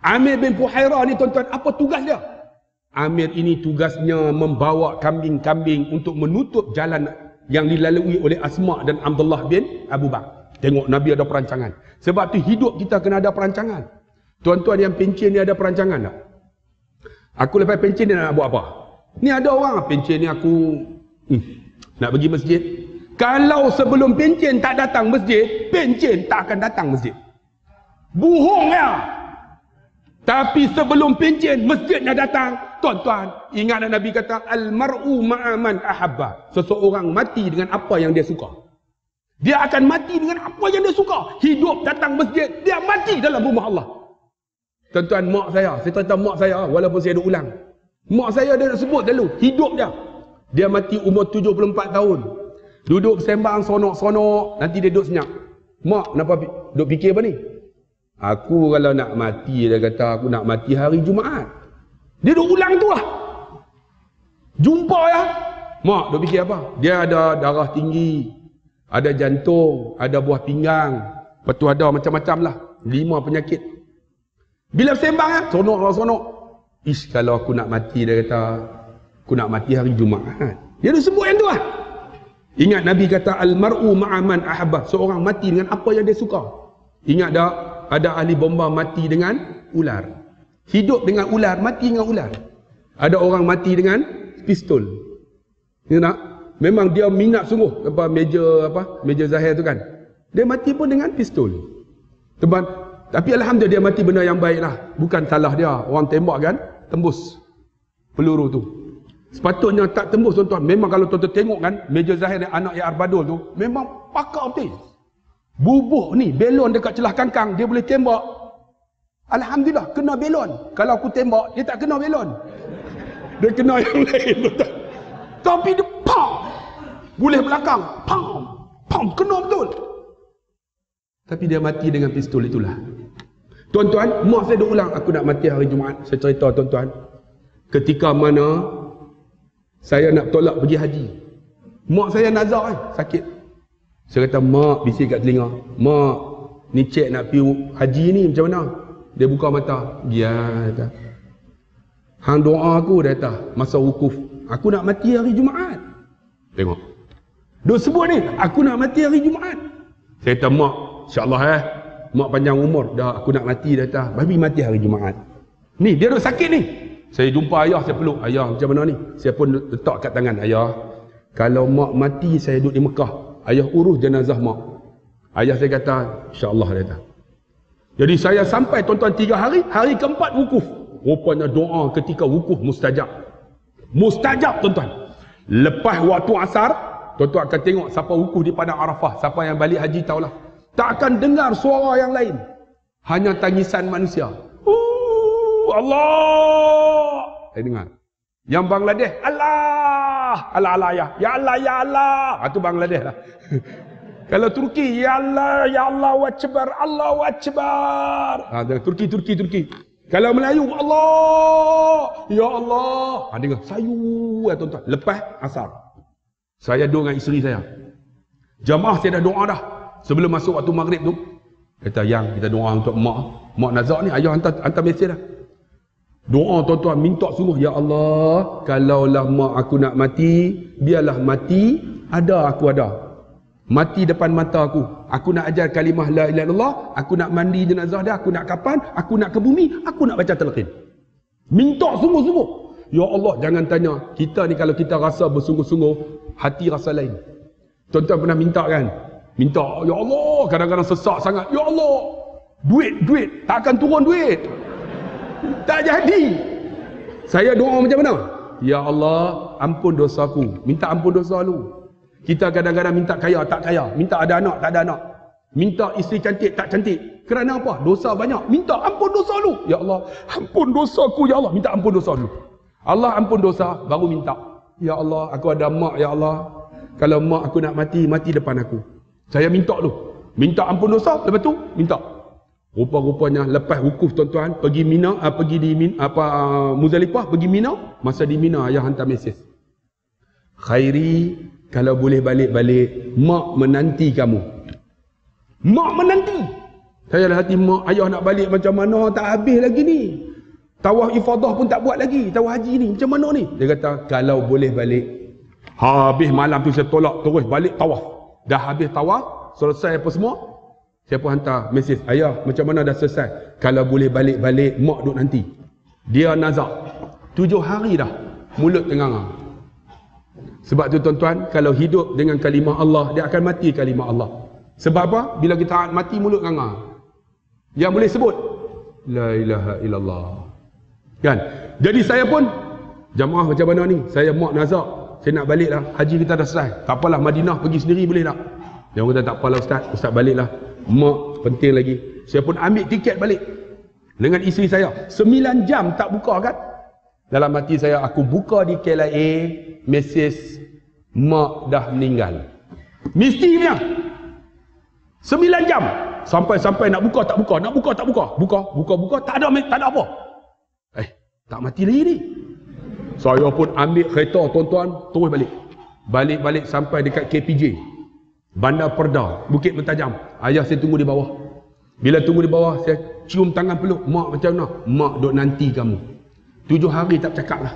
Amir bin Fuhaira ni tuan-tuan, apa tugas dia? Amir ini tugasnya membawa kambing-kambing untuk menutup jalan yang dilalui oleh Asma dan Abdullah bin Abu Bakar. Tengok Nabi ada perancangan. Sebab tu hidup kita kena ada perancangan. Tuan-tuan yang pencen ni ada perancangan tak? Aku lepas pencen ni nak buat apa? Ni ada orang pencen ni aku hmm, nak pergi masjid. Kalau sebelum pencen tak datang masjid, pencen tak akan datang masjid. Buhong ya. Tapi sebelum pencen masjid nak datang, tuan-tuan, ingat Nabi kata al-mar'u ma'aman ahabba. Seseorang mati dengan apa yang dia suka. Dia akan mati dengan apa yang dia suka. Hidup datang masjid, dia mati dalam rumah Allah. Tuan-tuan, mak saya, saya cerita mak saya walaupun saya ada ulang. Mak saya dia nak sebut dulu, hidup dia. Dia mati umur 74 tahun. Duduk sembang sonok-sonok, nanti dia duduk senyap. Mak, kenapa duduk fikir apa ni? Aku kalau nak mati, dia kata aku nak mati hari Jumaat. Dia duduk ulang tu lah. Jumpa ya. Mak, duduk fikir apa? Dia ada darah tinggi, ada jantung, ada buah pinggang. Lepas tu ada macam-macam lah. Lima penyakit. Bila sembang ya, sonok lah sonok. Ish kalau aku nak mati dia kata aku nak mati hari Jumaat. Dia dah sebut yang tu lah. Ingat Nabi kata al-mar'u ma'aman ahabba. Seorang mati dengan apa yang dia suka. Ingat tak ada ahli bomba mati dengan ular. Hidup dengan ular, mati dengan ular. Ada orang mati dengan pistol. Ya tak? Memang dia minat sungguh apa meja apa? Meja Zahir tu kan. Dia mati pun dengan pistol. Teman, tapi Alhamdulillah dia mati benda yang baik lah. Bukan salah dia. Orang tembak kan, tembus peluru tu. Sepatutnya tak tembus tuan-tuan. Memang kalau tuan-tuan tengok kan, Meja Zahir anak yang Arbadul tu, memang pakar betul. Bubuh ni, belon dekat celah kangkang, dia boleh tembak. Alhamdulillah, kena belon. Kalau aku tembak, dia tak kena belon. Dia kena yang (laughs) lain. Tapi dia pam. Boleh belakang. Pam. Pam. Kena betul. Tapi dia mati dengan pistol itulah. Tuan-tuan, mak saya dah ulang aku nak mati hari Jumaat. Saya cerita tuan-tuan. Ketika mana saya nak tolak pergi haji. Mak saya nazar eh, sakit. Saya kata, mak bisik kat telinga. Mak, ni cek nak pergi haji ni macam mana? Dia buka mata. Dia kata. Hang doa aku dia kata, masa wukuf. Aku nak mati hari Jumaat. Tengok. Dia sebut ni, aku nak mati hari Jumaat. Saya kata, mak, insyaAllah eh, mak panjang umur dah aku nak mati dah tak babi mati hari Jumaat ni dia duduk sakit ni saya jumpa ayah saya peluk ayah macam mana ni saya pun letak kat tangan ayah kalau mak mati saya duduk di Mekah ayah urus jenazah mak ayah saya kata insyaAllah dia kata jadi saya sampai tuan-tuan tiga hari hari keempat wukuf rupanya doa ketika wukuf mustajab mustajab tuan-tuan lepas waktu asar tuan-tuan akan tengok siapa wukuf di padang Arafah siapa yang balik haji tahulah tak akan dengar suara yang lain. Hanya tangisan manusia. Uh, Allah. Saya dengar. Yang Bangladesh, Allah. Allah, Allah, ya. Ya Allah, ya Allah. Itu ah, Bangladesh lah. (laughs) Kalau Turki, ya Allah, ya Allah, wajbar, Allah, wajbar. Ha, Turki, Turki, Turki. Kalau Melayu, Allah, ya Allah. Ha, dengar, sayu, ya, tuan-tuan. Lepas asar. Saya doa dengan isteri saya. Jamaah saya dah doa dah sebelum masuk waktu maghrib tu kata yang kita doa untuk mak mak nazak ni ayah hantar hantar mesej dah doa tuan-tuan minta sungguh ya Allah kalaulah mak aku nak mati biarlah mati ada aku ada mati depan mata aku aku nak ajar kalimah la ilaha illallah aku nak mandi jenazah dia aku nak kapan aku nak ke bumi aku nak baca talqin minta sungguh-sungguh ya Allah jangan tanya kita ni kalau kita rasa bersungguh-sungguh hati rasa lain tuan-tuan pernah minta kan Minta, Ya Allah, kadang-kadang sesak sangat. Ya Allah, duit, duit. Tak akan turun duit. Tak jadi. Saya doa macam mana? Ya Allah, ampun dosaku. Minta ampun dosa lu. Kita kadang-kadang minta kaya, tak kaya. Minta ada anak, tak ada anak. Minta isteri cantik, tak cantik. Kerana apa? Dosa banyak. Minta ampun dosa lu. Ya Allah, ampun dosaku. Ya Allah, minta ampun dosa lu. Allah ampun dosa, baru minta. Ya Allah, aku ada mak, Ya Allah. Kalau mak aku nak mati, mati depan aku. Saya minta tu. Minta ampun dosa, lepas tu minta. Rupa-rupanya lepas wukuf tuan-tuan, pergi Mina, uh, pergi di Min, apa uh, Muzalifah, pergi Mina, masa di Mina ayah hantar mesej. Khairi kalau boleh balik-balik mak menanti kamu. Mak menanti. Saya dah hati mak ayah nak balik macam mana tak habis lagi ni. Tawaf ifadah pun tak buat lagi. Tawaf haji ni macam mana ni? Dia kata kalau boleh balik. Habis malam tu saya tolak terus balik tawaf. Dah habis tawaf, selesai apa semua. Siapa hantar mesej, ayah macam mana dah selesai? Kalau boleh balik-balik, mak duduk nanti. Dia nazak. Tujuh hari dah, mulut tengah sebab tu tuan-tuan, kalau hidup dengan kalimah Allah, dia akan mati kalimah Allah. Sebab apa? Bila kita mati mulut nganga. Yang boleh sebut la ilaha illallah. Kan? Jadi saya pun jamaah macam mana ni? Saya mak nazak. Saya nak balik lah. Haji kita dah selesai. Tak apalah Madinah pergi sendiri boleh tak? Dia kata tak apalah ustaz. Ustaz baliklah. Mak penting lagi. Saya pun ambil tiket balik. Dengan isteri saya. Sembilan jam tak buka kan? Dalam hati saya aku buka di KLIA mesej mak dah meninggal. Mesti punya. Sembilan jam. Sampai-sampai nak buka tak buka, nak buka tak buka. Buka, buka, buka, tak ada tak ada apa. Eh, tak mati lagi ni. Saya pun ambil kereta tuan-tuan, terus balik. Balik-balik sampai dekat KPJ. Bandar Perda, Bukit Mentajam. Ayah saya tunggu di bawah. Bila tunggu di bawah, saya cium tangan peluk. Mak macam mana? Mak duk nanti kamu. Tujuh hari tak cakap lah.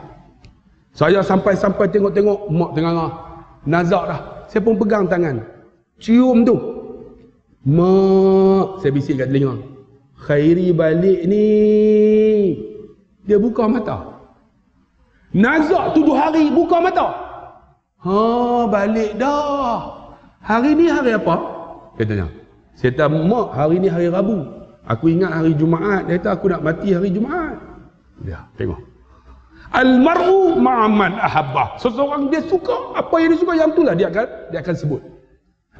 Saya sampai-sampai tengok-tengok mak tengah nazak dah. Saya pun pegang tangan. Cium tu. Mak, saya bisik kat telinga. Khairi balik ni. Dia buka mata. Nazak tujuh hari buka mata. Ha, balik dah. Hari ni hari apa? Katanya. Saya kata, mak hari ni hari Rabu. Aku ingat hari Jumaat. Dia kata, aku nak mati hari Jumaat. Dia, tengok. Almaru ma'aman ahabbah. Seseorang dia suka apa yang dia suka yang itulah dia akan dia akan sebut.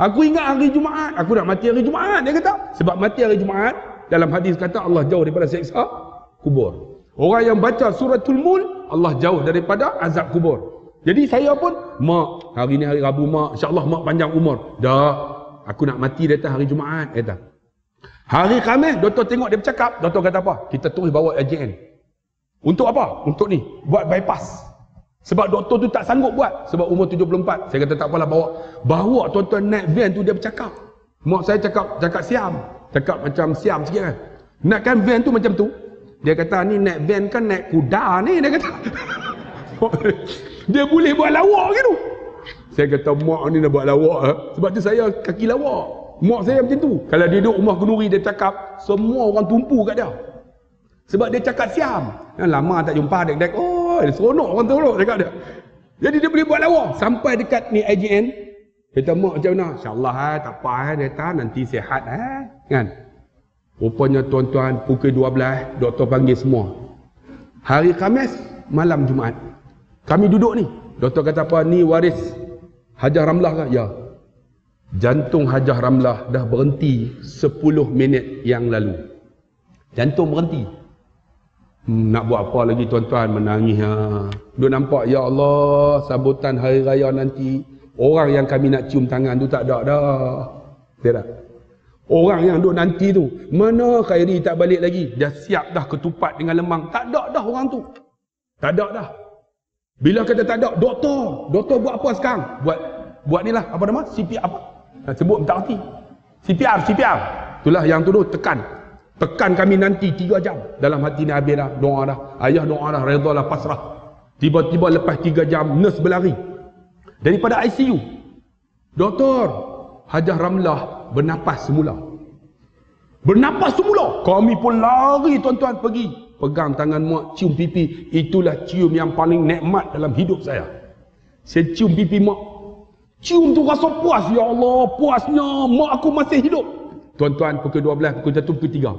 Aku ingat hari Jumaat, aku nak mati hari Jumaat dia kata. Sebab mati hari Jumaat dalam hadis kata Allah jauh daripada seksa kubur. Orang yang baca suratul mul Allah jauh daripada azab kubur. Jadi saya pun mak hari ni hari Rabu mak insya-Allah mak panjang umur. Dah aku nak mati datang hari Jumaat kata. Hari Khamis doktor tengok dia bercakap, doktor kata apa? Kita terus bawa AJN. Untuk apa? Untuk ni, buat bypass. Sebab doktor tu tak sanggup buat. Sebab umur 74. Saya kata tak apalah bawa. Bawa tuan-tuan naik van tu dia bercakap. Mak saya cakap, cakap siam. Cakap macam siam sikit kan. Naikkan van tu macam tu. Dia kata ni naik van kan naik kuda ni. Dia kata. (laughs) dia boleh buat lawak gitu. Saya kata mak ni nak buat lawak. Ha? Sebab tu saya kaki lawak. Mak saya macam tu. Kalau dia duduk rumah kenuri dia cakap. Semua orang tumpu kat dia. Sebab dia cakap siam. Lama tak jumpa dek-dek. Oh, dia seronok orang teruk cakap dia. Jadi dia boleh buat lawa. Sampai dekat ni IGN. Kita mak macam mana? InsyaAllah eh, tak apa eh, dia nanti sihat eh. Kan? Rupanya tuan-tuan pukul 12 doktor panggil semua. Hari Khamis malam Jumaat. Kami duduk ni. Doktor kata apa? Ni waris Hajah Ramlah kah? Ya. Jantung Hajah Ramlah dah berhenti 10 minit yang lalu. Jantung berhenti. Hmm, nak buat apa lagi tuan-tuan menangis ha. Duk nampak ya Allah sambutan hari raya nanti orang yang kami nak cium tangan tu tak ada dah. Dia tak? Orang yang duk nanti tu mana Khairi tak balik lagi dah siap dah ketupat dengan lemang tak ada dah orang tu. Tak ada dah. Bila kata tak ada doktor, doktor buat apa sekarang? Buat buat ni lah apa nama? CPR apa? Nak sebut tak arti. CPR, CPR. Itulah yang tu tu tekan Tekan kami nanti tiga jam. Dalam hati ni habis dah. Doa dah. Ayah doa dah. Reda lah pasrah. Tiba-tiba lepas tiga jam, nurse berlari. Daripada ICU. Doktor. Hajah Ramlah bernapas semula. Bernapas semula. Kami pun lari tuan-tuan pergi. Pegang tangan mak, cium pipi. Itulah cium yang paling nikmat dalam hidup saya. Saya cium pipi mak. Cium tu rasa puas. Ya Allah, puasnya. Mak aku masih hidup. Tuan-tuan pukul 12, pukul 1, pukul 3.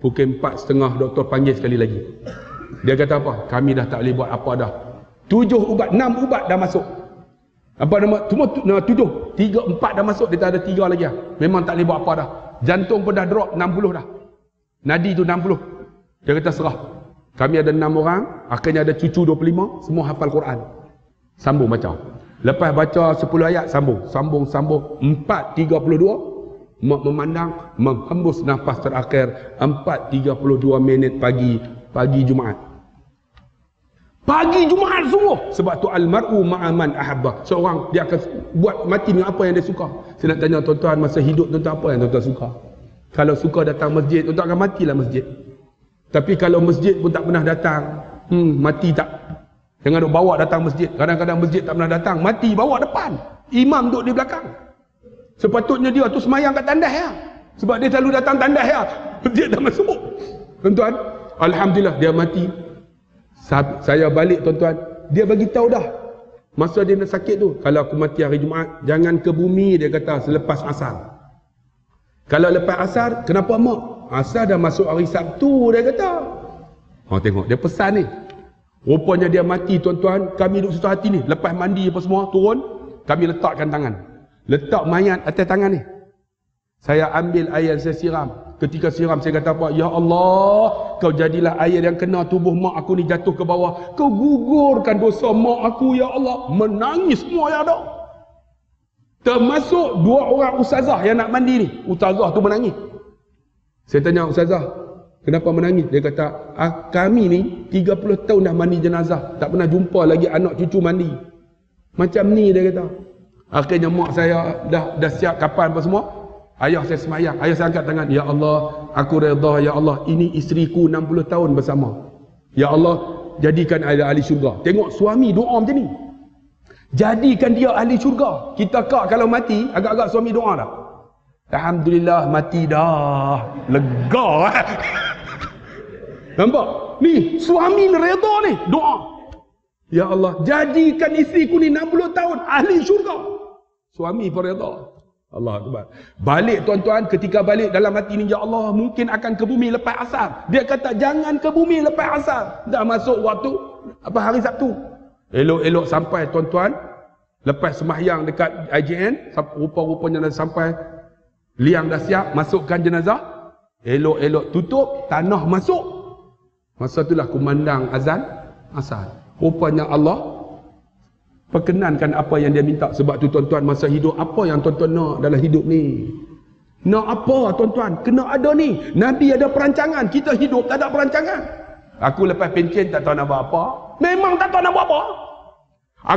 Pukul 4 setengah doktor panggil sekali lagi. Dia kata apa? Kami dah tak boleh buat apa dah. Tujuh ubat, enam ubat dah masuk. Apa nama? Cuma tujuh. Tiga, empat dah masuk. Dia tak ada tiga lagi lah. Memang tak boleh buat apa dah. Jantung pun dah drop 60 dah. Nadi tu 60. Dia kata serah. Kami ada enam orang. Akhirnya ada cucu 25. Semua hafal Quran. Sambung baca. Lepas baca 10 ayat, sambung. Sambung, sambung. 4, 32 memandang menghembus nafas terakhir 4.32 minit pagi pagi Jumaat Pagi Jumaat sungguh. Sebab tu almar'u ma'aman ahabba. Seorang dia akan buat mati dengan apa yang dia suka. Saya nak tanya tuan-tuan masa hidup tuan-tuan apa yang tuan-tuan suka? Kalau suka datang masjid, tuan-tuan akan matilah masjid. Tapi kalau masjid pun tak pernah datang, hmm, mati tak? Jangan duk bawa datang masjid. Kadang-kadang masjid tak pernah datang, mati bawa depan. Imam duduk di belakang. Sepatutnya dia tu semayang kat tandas ya. Sebab dia selalu datang tandas ya. (laughs) Masjid dah masuk. Tuan-tuan, Alhamdulillah dia mati saya balik tuan-tuan dia bagi tahu dah masa dia nak sakit tu kalau aku mati hari Jumaat jangan ke bumi dia kata selepas asar kalau lepas asar kenapa mak asar dah masuk hari Sabtu dia kata oh tengok dia pesan ni rupanya dia mati tuan-tuan kami duduk susah hati ni lepas mandi apa semua turun kami letakkan tangan letak mayat atas tangan ni saya ambil air saya siram Ketika siram saya kata apa? Ya Allah, kau jadilah air yang kena tubuh mak aku ni jatuh ke bawah. Kau gugurkan dosa mak aku ya Allah. Menangis semua yang ada. Termasuk dua orang ustazah yang nak mandi ni. Ustazah tu menangis. Saya tanya ustazah, kenapa menangis? Dia kata, ah, kami ni 30 tahun dah mandi jenazah. Tak pernah jumpa lagi anak cucu mandi. Macam ni dia kata. Akhirnya mak saya dah dah siap kapan apa semua. Ayah saya semayang, ayah saya angkat tangan, Ya Allah, aku redha, Ya Allah, ini isteriku 60 tahun bersama. Ya Allah, jadikan dia ahli syurga. Tengok suami doa macam ni. Jadikan dia ahli syurga. Kita kak kalau mati, agak-agak suami doa dah. Alhamdulillah, mati dah. Lega. (laughs) Nampak? Ni, suami ni redha ni, doa. Ya Allah, jadikan isteriku ni 60 tahun ahli syurga. Suami pun redha. Allah Akbar. Balik tuan-tuan, ketika balik dalam hati ni, Ya Allah, mungkin akan ke bumi lepas asar. Dia kata, jangan ke bumi lepas asar. Dah masuk waktu, apa hari Sabtu. Elok-elok sampai tuan-tuan, lepas semahyang dekat IJN, rupa-rupanya dah sampai, liang dah siap, masukkan jenazah. Elok-elok tutup, tanah masuk. Masa itulah kumandang azan, asar. Rupanya Allah perkenankan apa yang dia minta. Sebab tu tuan-tuan masa hidup apa yang tuan-tuan nak dalam hidup ni? Nak apa tuan-tuan? Kena ada ni. Nabi ada perancangan. Kita hidup tak ada perancangan. Aku lepas pencen tak tahu nak buat apa. Memang tak tahu nak buat apa.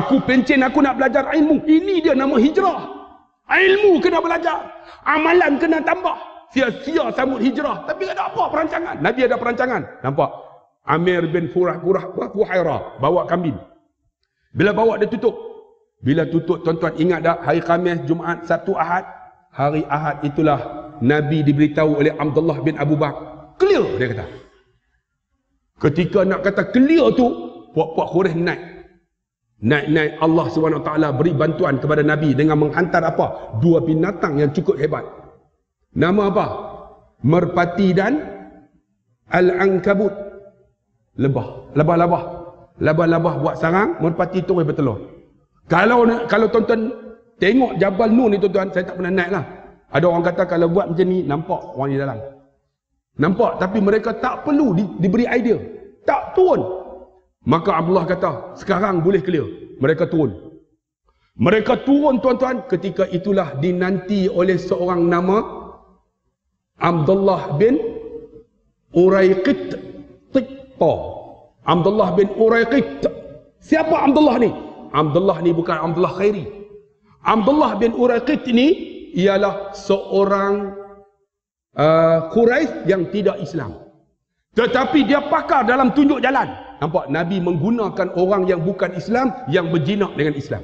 Aku pencen aku nak belajar ilmu. Ini dia nama hijrah ilmu kena belajar amalan kena tambah sia-sia sambut hijrah tapi ada apa perancangan Nabi ada perancangan nampak Amir bin Furah Furah Fuhairah bawa kambing bila bawa dia tutup. Bila tutup tuan-tuan ingat tak hari Khamis, Jumaat, Sabtu, Ahad. Hari Ahad itulah Nabi diberitahu oleh Abdullah bin Abu Bakar. Clear dia kata. Ketika nak kata clear tu, puak-puak Quraisy naik. Naik-naik Allah SWT beri bantuan kepada Nabi dengan menghantar apa? Dua binatang yang cukup hebat. Nama apa? Merpati dan Al-Ankabut. Lebah. Lebah-lebah labah-labah buat sarang, merpati turun bertelur. Kalau kalau tuan-tuan tengok Jabal Nur ni tuan-tuan, saya tak pernah naik lah. Ada orang kata kalau buat macam ni, nampak orang di dalam. Nampak, tapi mereka tak perlu di, diberi idea. Tak turun. Maka Abdullah kata, sekarang boleh clear. Mereka turun. Mereka turun tuan-tuan ketika itulah dinanti oleh seorang nama Abdullah bin Uraiqit Tiqta. Abdullah bin Uraiqit. Siapa Abdullah ni? Abdullah ni bukan Abdullah Khairi. Abdullah bin Uraiqit ni ialah seorang uh, Quraisy yang tidak Islam. Tetapi dia pakar dalam tunjuk jalan. Nampak Nabi menggunakan orang yang bukan Islam yang berjinak dengan Islam.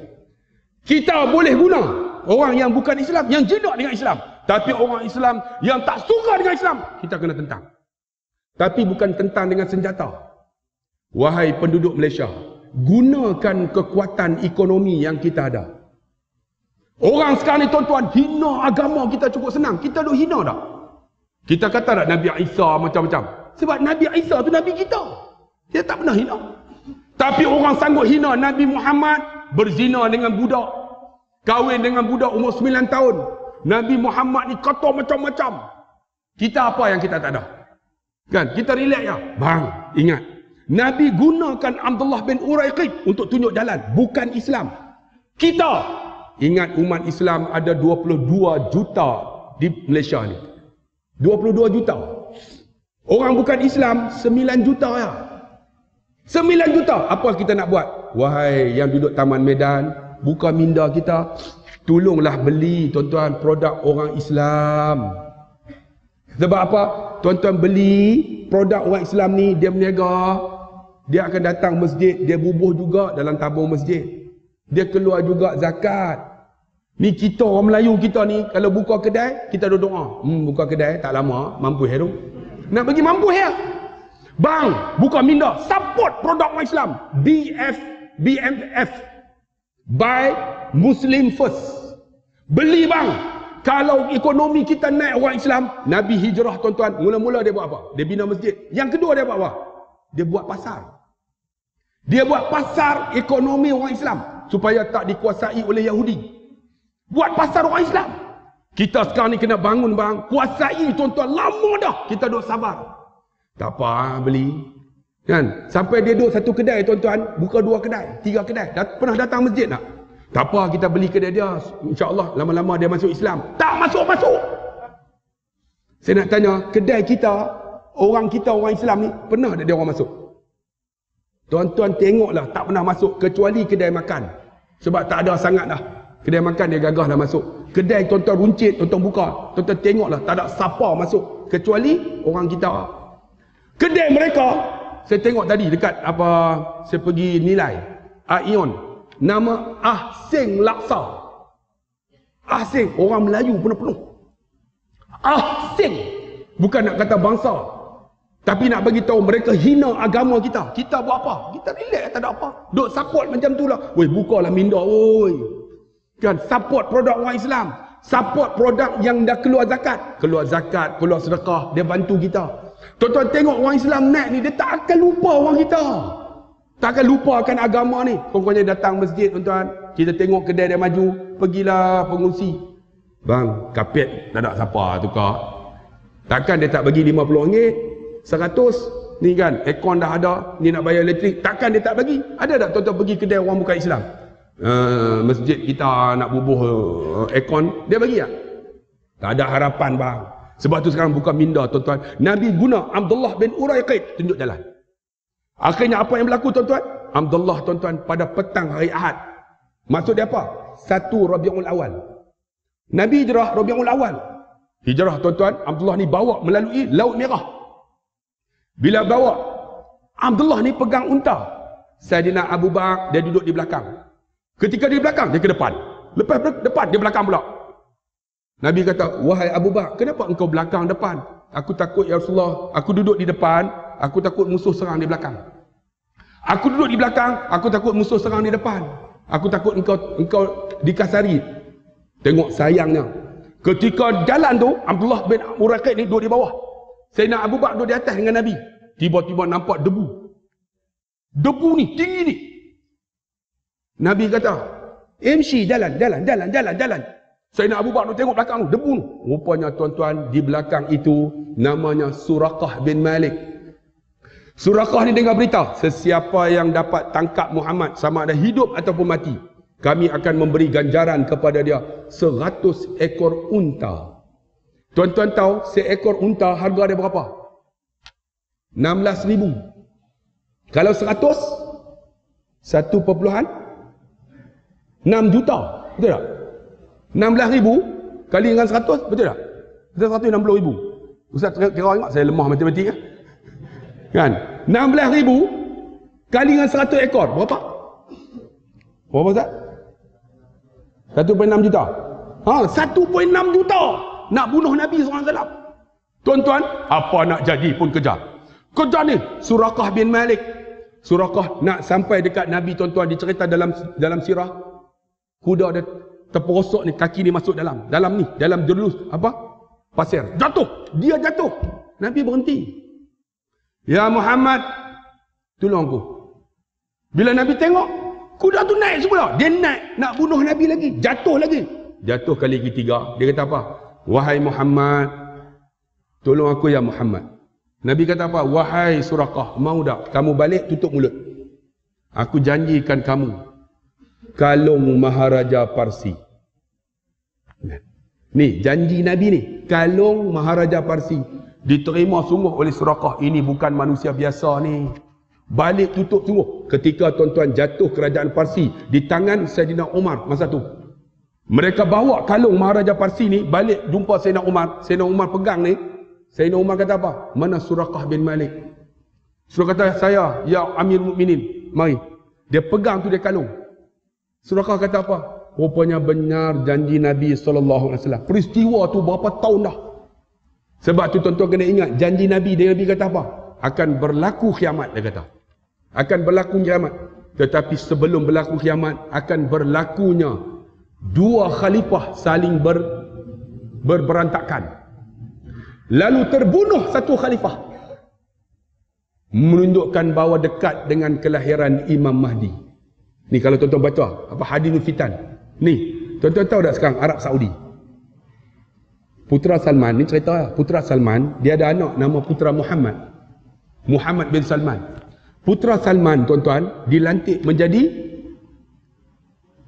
Kita boleh guna orang yang bukan Islam yang jinak dengan Islam. Tapi orang Islam yang tak suka dengan Islam, kita kena tentang. Tapi bukan tentang dengan senjata. Wahai penduduk Malaysia, gunakan kekuatan ekonomi yang kita ada. Orang sekarang ni tuan-tuan, hina agama kita cukup senang. Kita duk hina tak? Kita kata tak Nabi Isa macam-macam? Sebab Nabi Isa tu Nabi kita. Dia tak pernah hina. Tapi orang sanggup hina Nabi Muhammad berzina dengan budak. Kahwin dengan budak umur 9 tahun. Nabi Muhammad ni kata macam-macam. Kita apa yang kita tak ada? Kan? Kita relax ya. Bang, ingat. Nabi gunakan Abdullah bin Uraiqid untuk tunjuk jalan. Bukan Islam. Kita. Ingat umat Islam ada 22 juta di Malaysia ni. 22 juta. Orang bukan Islam 9 juta ya. Sembilan juta. Apa kita nak buat? Wahai yang duduk Taman Medan, buka minda kita, tolonglah beli tuan-tuan produk orang Islam. Sebab apa? Tuan-tuan beli produk orang Islam ni, dia berniaga. Dia akan datang masjid, dia bubuh juga dalam tabung masjid. Dia keluar juga zakat. Ni kita orang Melayu kita ni, kalau buka kedai, kita duduk doa. Hmm, buka kedai, tak lama, mampu heru. Nak bagi mampu heru. Bang, buka minda, support produk orang Islam. BF, BMF. Buy Muslim first. Beli bang. Kalau ekonomi kita naik orang Islam, Nabi hijrah tuan-tuan, mula-mula dia buat apa? Dia bina masjid. Yang kedua dia buat apa? Dia buat pasar. Dia buat pasar ekonomi orang Islam supaya tak dikuasai oleh Yahudi. Buat pasar orang Islam. Kita sekarang ni kena bangun bang, kuasai tuan-tuan lama dah. Kita duduk sabar. Tak apa ah, beli. Kan? Sampai dia duduk satu kedai tuan-tuan, buka dua kedai, tiga kedai. Dat pernah datang masjid tak? Tak apa kita beli kedai dia. InsyaAllah lama-lama dia masuk Islam. Tak masuk-masuk. Saya nak tanya, kedai kita, orang kita orang Islam ni, pernah tak dia orang masuk? Tuan-tuan tengoklah tak pernah masuk kecuali kedai makan. Sebab tak ada sangat dah. Kedai makan dia gagah dah masuk. Kedai tuan-tuan runcit, tuan-tuan buka. Tuan-tuan tengoklah tak ada siapa masuk. Kecuali orang kita Kedai mereka, saya tengok tadi dekat apa, saya pergi nilai. Aion. Nama Ahsing Laksa. Ahsing. Orang Melayu penuh-penuh. Ahsing. Bukan nak kata bangsa. Tapi nak bagi tahu mereka hina agama kita. Kita buat apa? Kita relax tak ada apa. Duk support macam tu lah. Weh bukalah minda. Woi. Kan support produk orang Islam. Support produk yang dah keluar zakat. Keluar zakat, keluar sedekah. Dia bantu kita. Tuan-tuan tengok orang Islam naik ni, dia tak akan lupa orang kita. Tak akan lupakan agama ni. Pokoknya datang masjid tuan-tuan. Kita tengok kedai dia maju. Pergilah pengusi. Bang, kapet tak ada siapa tukar. Takkan dia tak bagi RM50? 100? Ni kan, aircon dah ada. Ni nak bayar elektrik. Takkan dia tak bagi? Ada tak tuan-tuan pergi kedai orang bukan Islam? Uh, masjid kita nak bubuh uh, aircon. Dia bagi tak? Tak ada harapan bang. Sebab tu sekarang bukan minda tuan-tuan. Nabi guna Abdullah bin Uraiqid tunjuk jalan. Akhirnya apa yang berlaku tuan-tuan? Abdullah tuan-tuan pada petang hari Ahad. Maksud dia apa? Satu Rabiul Awal. Nabi hijrah Rabiul Awal. Hijrah tuan-tuan, Abdullah ni bawa melalui Laut Merah. Bila bawa, Abdullah ni pegang unta. Sayyidina Abu Bakar, dia duduk di belakang. Ketika di belakang, dia ke depan. Lepas depan, dia belakang pula. Nabi kata, wahai Abu Bakar, kenapa engkau belakang depan? Aku takut ya Rasulullah, aku duduk di depan, aku takut musuh serang di belakang. Aku duduk di belakang, aku takut musuh serang di depan. Aku takut engkau engkau dikasari. Tengok sayangnya. Ketika jalan tu, Abdullah bin Uraqid ni duduk di bawah. Sayyidina Abu Bakar duduk di atas dengan Nabi. Tiba-tiba nampak debu. Debu ni, tinggi ni. Nabi kata, MC jalan, jalan, jalan, jalan, jalan. Nak Abu Bakar tengok belakang tu, debu tu. Rupanya tuan-tuan, di belakang itu namanya Surakah bin Malik. Surakah ni dengar berita, sesiapa yang dapat tangkap Muhammad sama ada hidup ataupun mati, kami akan memberi ganjaran kepada dia seratus ekor unta. Tuan-tuan tahu seekor unta harga dia berapa? 16 ribu. Kalau seratus, satu perpuluhan, 6 juta. Betul tak? 16 ribu kali dengan 100 betul tak? Betul 160 ribu Ustaz kira ingat saya lemah matematik kan? kan? 16 ribu kali dengan 100 ekor berapa? berapa Ustaz? 1.6 juta ha, 1.6 juta nak bunuh Nabi SAW tuan-tuan apa nak jadi pun kejar kejar ni Surakah bin Malik Surakah nak sampai dekat Nabi tuan-tuan dicerita dalam dalam sirah kuda dia terperosok ni kaki ni masuk dalam. Dalam ni dalam jelus apa? Pasir. Jatuh. Dia jatuh. Nabi berhenti. Ya Muhammad tolong aku. Bila nabi tengok kuda tu naik semula. Dia naik nak bunuh nabi lagi. Jatuh lagi. Jatuh kali ketiga. Dia kata apa? Wahai Muhammad tolong aku ya Muhammad. Nabi kata apa? Wahai surakah mau tak? Kamu balik tutup mulut. Aku janjikan kamu kalung maharaja Parsi Ni janji Nabi ni. Kalung Maharaja Parsi diterima sungguh oleh Surakah. Ini bukan manusia biasa ni. Balik tutup sungguh. Ketika tuan-tuan jatuh kerajaan Parsi di tangan Sayyidina Umar masa tu. Mereka bawa kalung Maharaja Parsi ni balik jumpa Sayyidina Umar. Sayyidina Umar pegang ni. Sayyidina Umar kata apa? Mana Surakah bin Malik? Surah kata saya, ya Amir Mukminin, mari. Dia pegang tu dia kalung. Surakah kata apa? Rupanya benar janji Nabi SAW. Peristiwa tu berapa tahun dah. Sebab tu tuan-tuan kena ingat, janji Nabi, dia Nabi kata apa? Akan berlaku kiamat, dia kata. Akan berlaku kiamat. Tetapi sebelum berlaku kiamat, akan berlakunya dua khalifah saling ber, berberantakan. Lalu terbunuh satu khalifah. Menunjukkan bahawa dekat dengan kelahiran Imam Mahdi. Ni kalau tuan-tuan baca, apa hadis fitan. Ni, tuan-tuan tahu tak sekarang Arab Saudi. Putra Salman ni cerita Putra Salman, dia ada anak nama Putra Muhammad. Muhammad bin Salman. Putra Salman tuan-tuan dilantik menjadi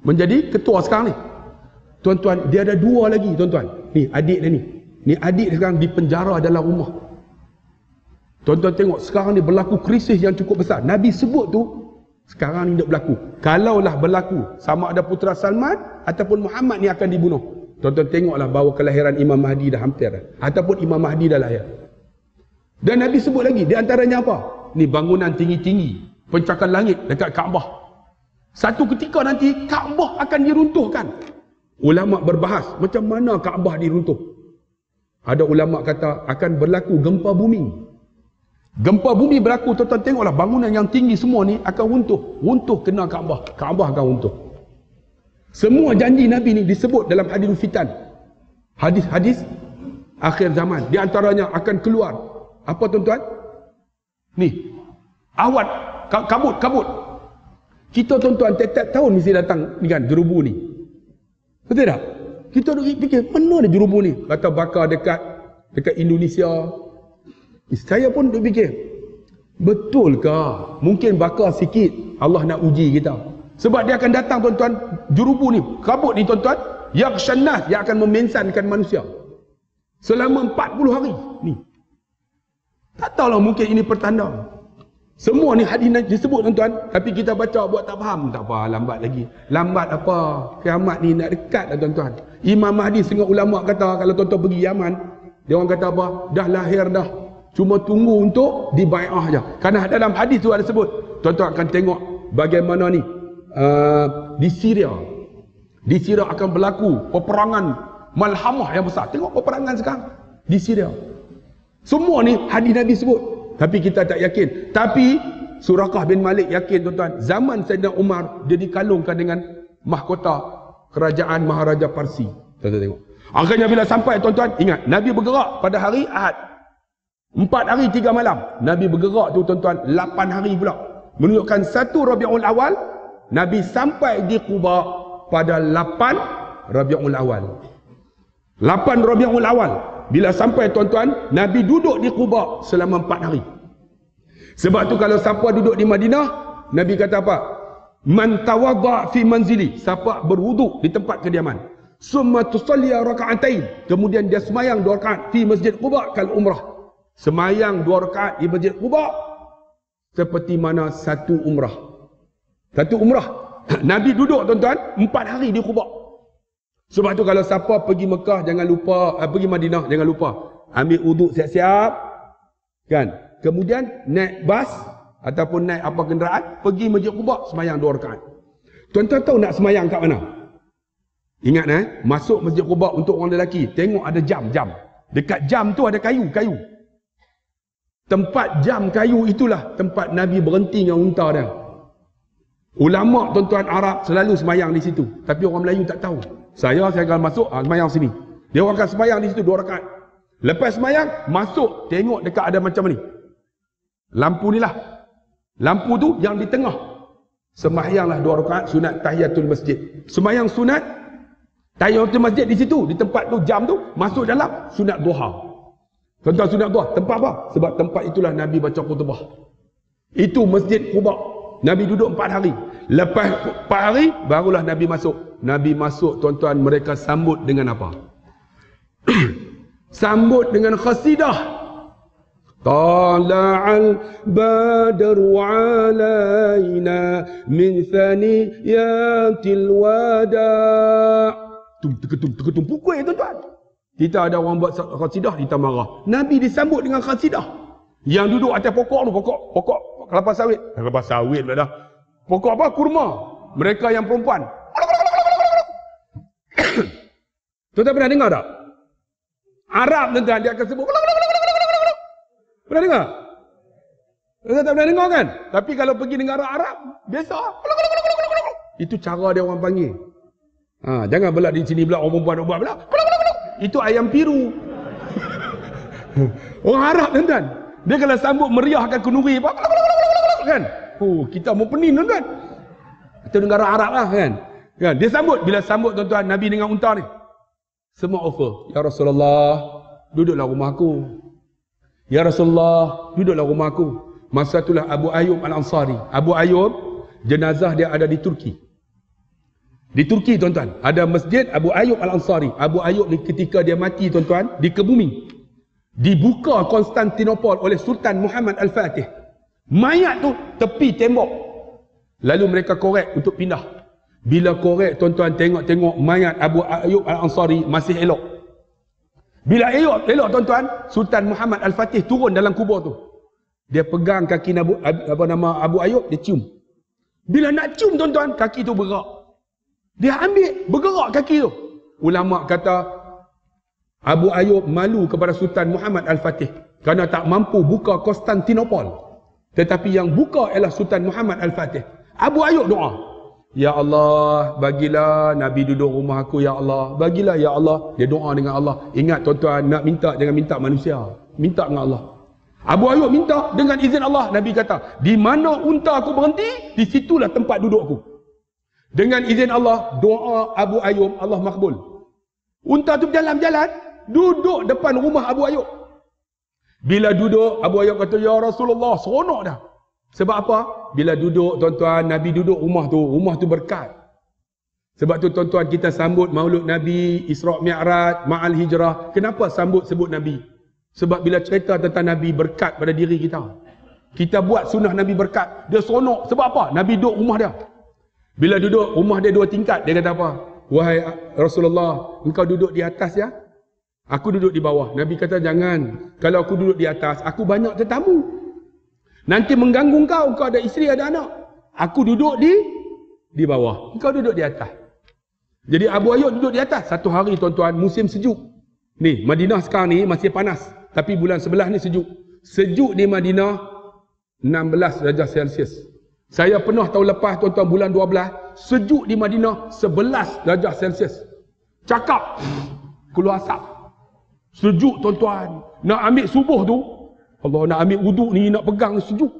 menjadi ketua sekarang ni. Tuan-tuan, dia ada dua lagi tuan-tuan. Ni adik dia ni. Ni adik dia sekarang di penjara dalam rumah. Tuan-tuan tengok sekarang ni berlaku krisis yang cukup besar. Nabi sebut tu sekarang ni tak berlaku. Kalaulah berlaku sama ada Putra Salman ataupun Muhammad ni akan dibunuh. Tuan-tuan tengoklah bahawa kelahiran Imam Mahdi dah hampir. Ataupun Imam Mahdi dah lahir. Dan Nabi sebut lagi di antaranya apa? Ni bangunan tinggi-tinggi. Pencakan langit dekat Kaabah. Satu ketika nanti Kaabah akan diruntuhkan. Ulama berbahas macam mana Kaabah diruntuh. Ada ulama kata akan berlaku gempa bumi. Gempa bumi berlaku, tuan-tuan tengoklah bangunan yang tinggi semua ni akan runtuh. Runtuh kena Kaabah. Kaabah akan runtuh. Semua janji Nabi ni disebut dalam hadis fitan. Hadis-hadis akhir zaman. Di antaranya akan keluar. Apa tuan-tuan? Ni. Awat. Kabut, kabut. Kita tuan-tuan tiap-tiap tahun mesti datang ni kan, jerubu ni. Betul tak? Kita duk fikir, mana ada jurubu ni? Kata bakar dekat dekat Indonesia. Saya pun duk fikir, betul ke? Mungkin bakar sikit, Allah nak uji kita. Sebab dia akan datang tuan-tuan, jurubu ni, kabut ni tuan-tuan, yang syanah yang akan memensankan manusia. Selama 40 hari. Ni. Tak tahulah mungkin ini pertanda. Semua ni hadis disebut tuan-tuan, tapi kita baca buat tak faham, tak apa, lambat lagi. Lambat apa? Kiamat ni nak dekat dah tuan-tuan. Imam Mahdi setengah ulama kata kalau tuan-tuan pergi Yaman, dia orang kata apa? Dah lahir dah. Cuma tunggu untuk dibai'ah aja. Karena dalam hadis tu ada sebut, tuan-tuan akan tengok bagaimana ni uh, di Syria. Di Syria akan berlaku peperangan malhamah yang besar. Tengok peperangan sekarang di Syria. Semua ni hadis Nabi sebut. Tapi kita tak yakin. Tapi Surakah bin Malik yakin tuan-tuan. Zaman Sayyidina Umar dia dikalungkan dengan mahkota kerajaan Maharaja Parsi. Tuan-tuan tengok. Akhirnya bila sampai tuan-tuan ingat Nabi bergerak pada hari Ahad. Empat hari tiga malam. Nabi bergerak tu tuan-tuan lapan hari pula. Menunjukkan satu Rabiul Awal. Nabi sampai di Quba pada lapan Rabiul Awal. Lapan Rabiul Awal. Bila sampai tuan-tuan, Nabi duduk di Quba selama empat hari. Sebab tu kalau siapa duduk di Madinah, Nabi kata apa? Man tawadda fi manzili. Siapa berwuduk di tempat kediaman. Summa tusalli raka'atain. Kemudian dia semayang dua rakaat di Masjid Quba kal umrah. Semayang dua rakaat di Masjid Quba seperti mana satu umrah. Satu umrah. (clears throat) Nabi duduk tuan-tuan empat hari di Quba. Sebab tu kalau siapa pergi Mekah jangan lupa eh, pergi Madinah jangan lupa ambil uduk siap-siap kan. Kemudian naik bas ataupun naik apa kenderaan pergi Masjid Quba semayang dua rakaat. Tuan-tuan tahu nak semayang kat mana? Ingat eh, masuk Masjid Quba untuk orang lelaki, tengok ada jam-jam. Dekat jam tu ada kayu-kayu. Tempat jam kayu itulah tempat Nabi berhenti dengan unta dia. Ulama tuan-tuan Arab selalu semayang di situ, tapi orang Melayu tak tahu. Saya saya akan masuk ah, semayang sini. Dia orang akan semayang di situ dua rakaat. Lepas semayang, masuk tengok dekat ada macam ni. Lampu ni lah. Lampu tu yang di tengah. Semayanglah dua rakaat sunat tahiyatul masjid. Semayang sunat tahiyatul masjid di situ, di tempat tu jam tu, masuk dalam sunat duha. Tentang sunat duha, tempat apa? Sebab tempat itulah Nabi baca khutbah. Itu masjid Quba. Nabi duduk empat hari. Lepas empat hari, barulah Nabi masuk. Nabi masuk tuan-tuan mereka sambut dengan apa? (clears throat) sambut dengan khasidah. طلع البدر علينا من ثنيات الوداع tum teketum teketum pukul ya tuan-tuan kita ada orang buat khasidah kita marah nabi disambut dengan khasidah yang duduk atas pokok tu pokok pokok kelapa sawit kelapa sawit lah dah pokok apa kurma mereka yang perempuan (coughs) tuan-tuan pernah dengar tak Arab tuan-tuan dia akan sebut Pernah dengar? Tuan tak pernah dengar kan? Tapi kalau pergi negara Arab, biasa. Itu cara dia orang panggil. Ha, jangan belak di sini belak orang perempuan buat belak. Itu ayam piru. orang Arab tuan-tuan. Dia kalau sambut meriah akan kenuri? Kan? Oh, kita mau penin tuan-tuan. Itu negara Arab lah kan? kan? Dia sambut. Bila sambut tuan-tuan, Nabi dengan unta ni. Semua offer. Ya Rasulullah, duduklah rumah aku. Ya Rasulullah, duduklah rumah aku. Masa itulah Abu Ayyub Al-Ansari. Abu Ayyub, jenazah dia ada di Turki. Di Turki tuan-tuan, ada masjid Abu Ayyub Al-Ansari. Abu Ayyub ni ketika dia mati tuan-tuan, di kebumi. Dibuka Konstantinopol oleh Sultan Muhammad Al-Fatih. Mayat tu tepi tembok. Lalu mereka korek untuk pindah. Bila korek tuan-tuan tengok-tengok mayat Abu Ayyub Al-Ansari masih elok. Bila elok, elok tuan-tuan, Sultan Muhammad Al-Fatih turun dalam kubur tu. Dia pegang kaki Nabu, apa nama Abu Ayub, dia cium. Bila nak cium tuan-tuan, kaki tu bergerak. Dia ambil, bergerak kaki tu. Ulama kata, Abu Ayub malu kepada Sultan Muhammad Al-Fatih. Kerana tak mampu buka Konstantinopol. Tetapi yang buka ialah Sultan Muhammad Al-Fatih. Abu Ayub doa. Ya Allah, bagilah Nabi duduk rumah aku, Ya Allah. Bagilah, Ya Allah. Dia doa dengan Allah. Ingat tuan-tuan, nak minta, jangan minta manusia. Minta dengan Allah. Abu Ayub minta dengan izin Allah. Nabi kata, di mana unta aku berhenti, di situlah tempat duduk aku. Dengan izin Allah, doa Abu Ayub, Allah makbul. Unta tu berjalan-jalan, duduk depan rumah Abu Ayub. Bila duduk, Abu Ayub kata, Ya Rasulullah, seronok dah. Sebab apa? Bila duduk tuan-tuan, Nabi duduk rumah tu, rumah tu berkat. Sebab tu tuan-tuan kita sambut maulud Nabi, Isra' Mi'raj, Ma'al Hijrah. Kenapa sambut sebut Nabi? Sebab bila cerita tentang Nabi berkat pada diri kita. Kita buat sunnah Nabi berkat. Dia seronok. Sebab apa? Nabi duduk rumah dia. Bila duduk rumah dia dua tingkat, dia kata apa? Wahai Rasulullah, engkau duduk di atas ya? Aku duduk di bawah. Nabi kata jangan. Kalau aku duduk di atas, aku banyak tetamu. Nanti mengganggu kau, kau ada isteri, ada anak. Aku duduk di di bawah. Kau duduk di atas. Jadi Abu Ayyub duduk di atas. Satu hari tuan-tuan, musim sejuk. Ni, Madinah sekarang ni masih panas. Tapi bulan sebelah ni sejuk. Sejuk di Madinah, 16 darjah Celsius. Saya pernah tahun lepas tuan-tuan bulan 12, sejuk di Madinah 11 darjah Celsius. Cakap, keluar asap. Sejuk tuan-tuan. Nak ambil subuh tu, Allah nak ambil wuduk ni, nak pegang sejuk.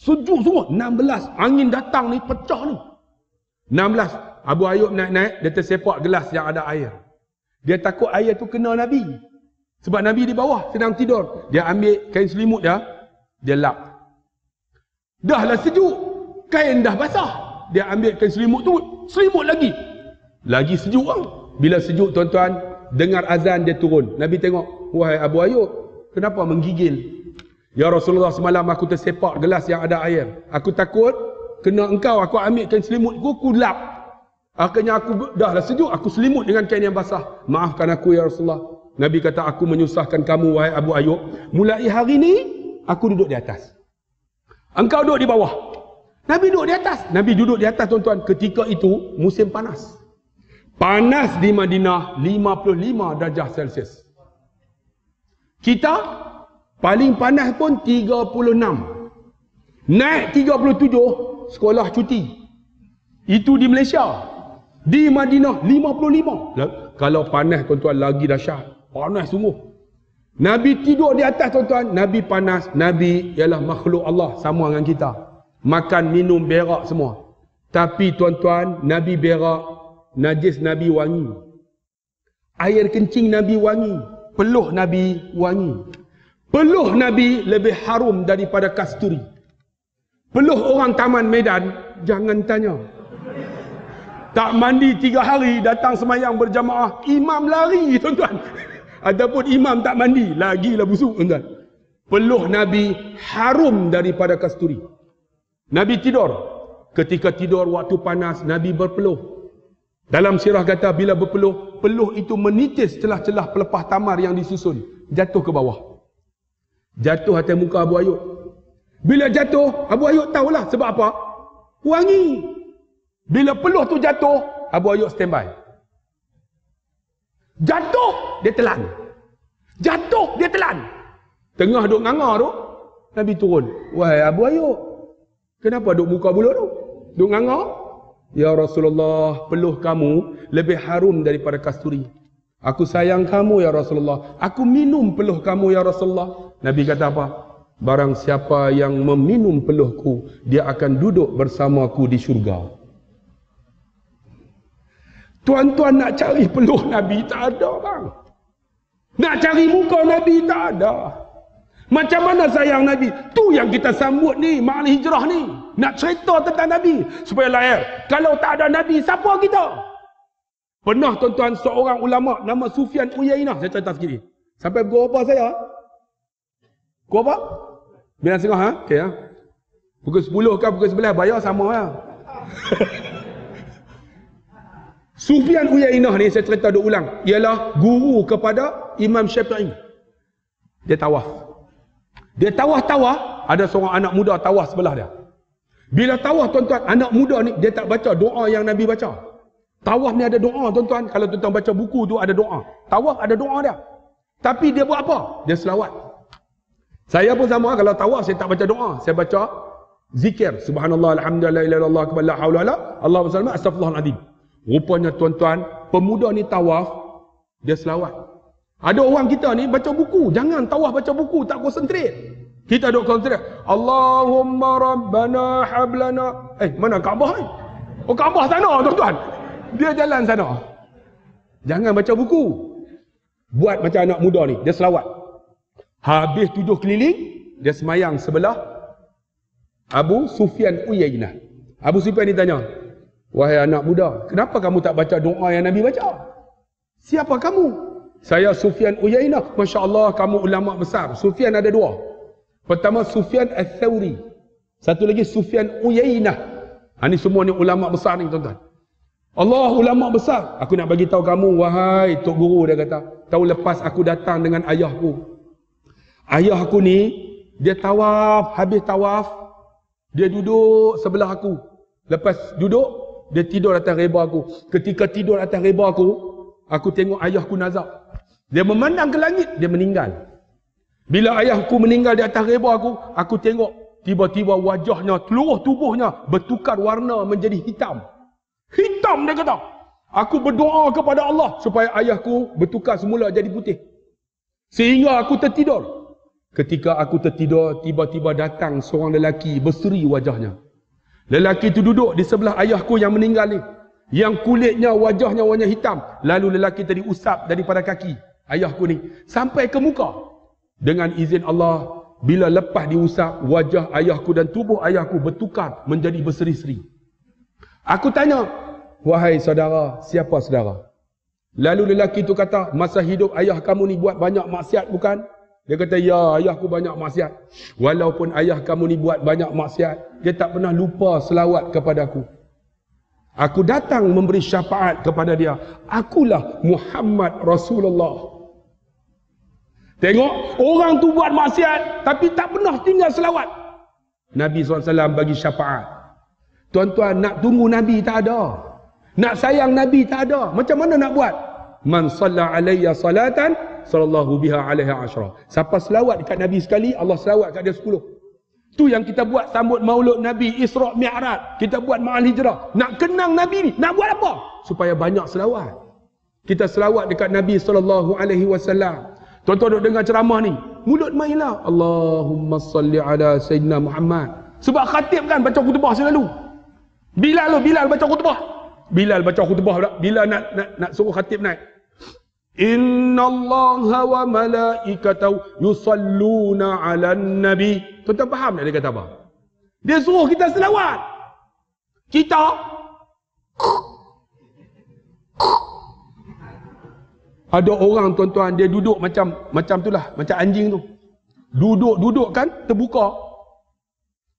Sejuk semua. 16. Angin datang ni, pecah ni. 16. Abu Ayub naik-naik, dia tersepak gelas yang ada air. Dia takut air tu kena Nabi. Sebab Nabi di bawah, sedang tidur. Dia ambil kain selimut dia, dia lap. Dah lah sejuk. Kain dah basah. Dia ambil kain selimut tu, selimut lagi. Lagi sejuk kan? Bila sejuk tuan-tuan, dengar azan dia turun. Nabi tengok, wahai Abu Ayub, Kenapa menggigil? Ya Rasulullah semalam aku tersepak gelas yang ada air. Aku takut kena engkau aku ambilkan selimut aku, aku lap. Akhirnya aku dah lah sejuk, aku selimut dengan kain yang basah. Maafkan aku ya Rasulullah. Nabi kata aku menyusahkan kamu wahai Abu Ayub. Mulai hari ini aku duduk di atas. Engkau duduk di bawah. Nabi duduk di atas. Nabi duduk di atas tuan-tuan. Ketika itu musim panas. Panas di Madinah 55 darjah Celsius. Kita paling panas pun 36. Naik 37 sekolah cuti. Itu di Malaysia. Di Madinah 55. Kalau panas tuan-tuan lagi dahsyat. Panas sungguh. Nabi tidur di atas tuan-tuan. Nabi panas. Nabi ialah makhluk Allah sama dengan kita. Makan, minum, berak semua. Tapi tuan-tuan, Nabi berak, najis Nabi wangi. Air kencing Nabi wangi peluh Nabi wangi. Peluh Nabi lebih harum daripada kasturi. Peluh orang taman Medan, jangan tanya. Tak mandi tiga hari, datang semayang berjamaah, imam lari tuan-tuan. Ataupun imam tak mandi, lagilah busuk tuan-tuan. Peluh Nabi harum daripada kasturi. Nabi tidur. Ketika tidur waktu panas, Nabi berpeluh. Dalam sirah kata bila berpeluh, peluh itu menitis celah-celah pelepah tamar yang disusun. Jatuh ke bawah. Jatuh atas muka Abu Ayub. Bila jatuh, Abu Ayub tahulah sebab apa? Wangi. Bila peluh tu jatuh, Abu Ayub standby. Jatuh, dia telan. Jatuh, dia telan. Tengah duk nganga tu, Nabi turun. Wahai Abu Ayub, kenapa duk muka bulu tu? Duk nganga? Ya Rasulullah, peluh kamu lebih harum daripada kasturi. Aku sayang kamu ya Rasulullah. Aku minum peluh kamu ya Rasulullah. Nabi kata apa? Barang siapa yang meminum peluhku, dia akan duduk bersamaku di syurga. Tuan-tuan nak cari peluh Nabi tak ada bang. Nak cari muka Nabi tak ada. Macam mana sayang Nabi? Tu yang kita sambut ni, Ma'al Hijrah ni. Nak cerita tentang Nabi. Supaya lahir. Kalau tak ada Nabi, siapa kita? Pernah tuan-tuan seorang ulama nama Sufyan Uyainah. Saya cerita sikit ni. Sampai pukul apa saya? Pukul apa? Bilang setengah ha? Okay, ha? Pukul 10 ke pukul 11 bayar sama ya. (laughs) Sufyan Uyainah ni saya cerita dua ulang. Ialah guru kepada Imam Syafi'i. Dia tawaf. Dia tawah-tawah, ada seorang anak muda tawah sebelah dia. Bila tawah tuan-tuan, anak muda ni dia tak baca doa yang Nabi baca. Tawah ni ada doa tuan-tuan. Kalau tuan-tuan baca buku tu ada doa. Tawah ada doa dia. Tapi dia buat apa? Dia selawat. Saya pun sama kalau tawah saya tak baca doa. Saya baca zikir. Subhanallah, Alhamdulillah, ilallah, akbar, la hawla, la. Allah SWT, astagfirullahaladzim. Rupanya tuan-tuan, pemuda ni tawaf, dia selawat. Ada orang kita ni baca buku. Jangan tawah baca buku. Tak konsentrate. Kita duk konsentrate. Allahumma rabbana hablana. Eh, mana Kaabah ni? Oh, Kaabah sana tuan-tuan. Dia jalan sana. Jangan baca buku. Buat macam anak muda ni. Dia selawat. Habis tujuh keliling. Dia semayang sebelah. Abu Sufyan Uyainah. Abu Sufyan ni tanya. Wahai anak muda. Kenapa kamu tak baca doa yang Nabi baca? Siapa kamu? Saya Sufyan Uyainah. Masya Allah kamu ulama besar. Sufyan ada dua. Pertama Sufyan Al-Thawri. Satu lagi Sufyan Uyainah. Ini ha, semua ni ulama besar ni tuan-tuan. Allah ulama besar. Aku nak bagi tahu kamu wahai tok guru dia kata. Tahu lepas aku datang dengan ayahku. Ayah aku ni dia tawaf, habis tawaf dia duduk sebelah aku. Lepas duduk dia tidur atas reba aku. Ketika tidur atas reba aku, aku tengok ayahku nazak. Dia memandang ke langit, dia meninggal. Bila ayahku meninggal di atas reba aku, aku tengok tiba-tiba wajahnya, seluruh tubuhnya bertukar warna menjadi hitam. Hitam dia kata. Aku berdoa kepada Allah supaya ayahku bertukar semula jadi putih. Sehingga aku tertidur. Ketika aku tertidur, tiba-tiba datang seorang lelaki berseri wajahnya. Lelaki itu duduk di sebelah ayahku yang meninggal ni. Yang kulitnya, wajahnya warna hitam. Lalu lelaki tadi usap daripada kaki ayahku ni. Sampai ke muka. Dengan izin Allah bila lepas diusap wajah ayahku dan tubuh ayahku bertukar menjadi berseri-seri. Aku tanya wahai saudara siapa saudara? Lalu lelaki itu kata masa hidup ayah kamu ni buat banyak maksiat bukan? Dia kata ya ayahku banyak maksiat. Walaupun ayah kamu ni buat banyak maksiat dia tak pernah lupa selawat kepada aku Aku datang memberi syafaat kepada dia. Akulah Muhammad Rasulullah. Tengok, orang tu buat maksiat tapi tak pernah tinggal selawat. Nabi SAW bagi syafaat. Tuan-tuan, nak tunggu Nabi tak ada. Nak sayang Nabi tak ada. Macam mana nak buat? Man salla alaiya salatan, sallallahu biha alaiha ashra. Siapa selawat dekat Nabi sekali, Allah selawat kat dia sepuluh. Tu yang kita buat sambut maulud Nabi Isra' Mi'raj. Kita buat ma'al hijrah. Nak kenang Nabi ni. Nak buat apa? Supaya banyak selawat. Kita selawat dekat Nabi sallallahu alaihi wasallam. Tuan-tuan duk dengar ceramah ni. Mulut mainlah. Allahumma salli ala Sayyidina Muhammad. Sebab khatib kan baca khutbah selalu. Bilal lo, Bilal baca khutbah. Bilal baca khutbah pula. Bila nak, nak, nak suruh khatib naik. Allah wa malaikatahu yusalluna ala nabi. Tuan-tuan faham tak dia kata apa? Dia suruh kita selawat. Kita ada orang tuan-tuan dia duduk macam macam itulah macam anjing tu Duduk-duduk kan, terbuka.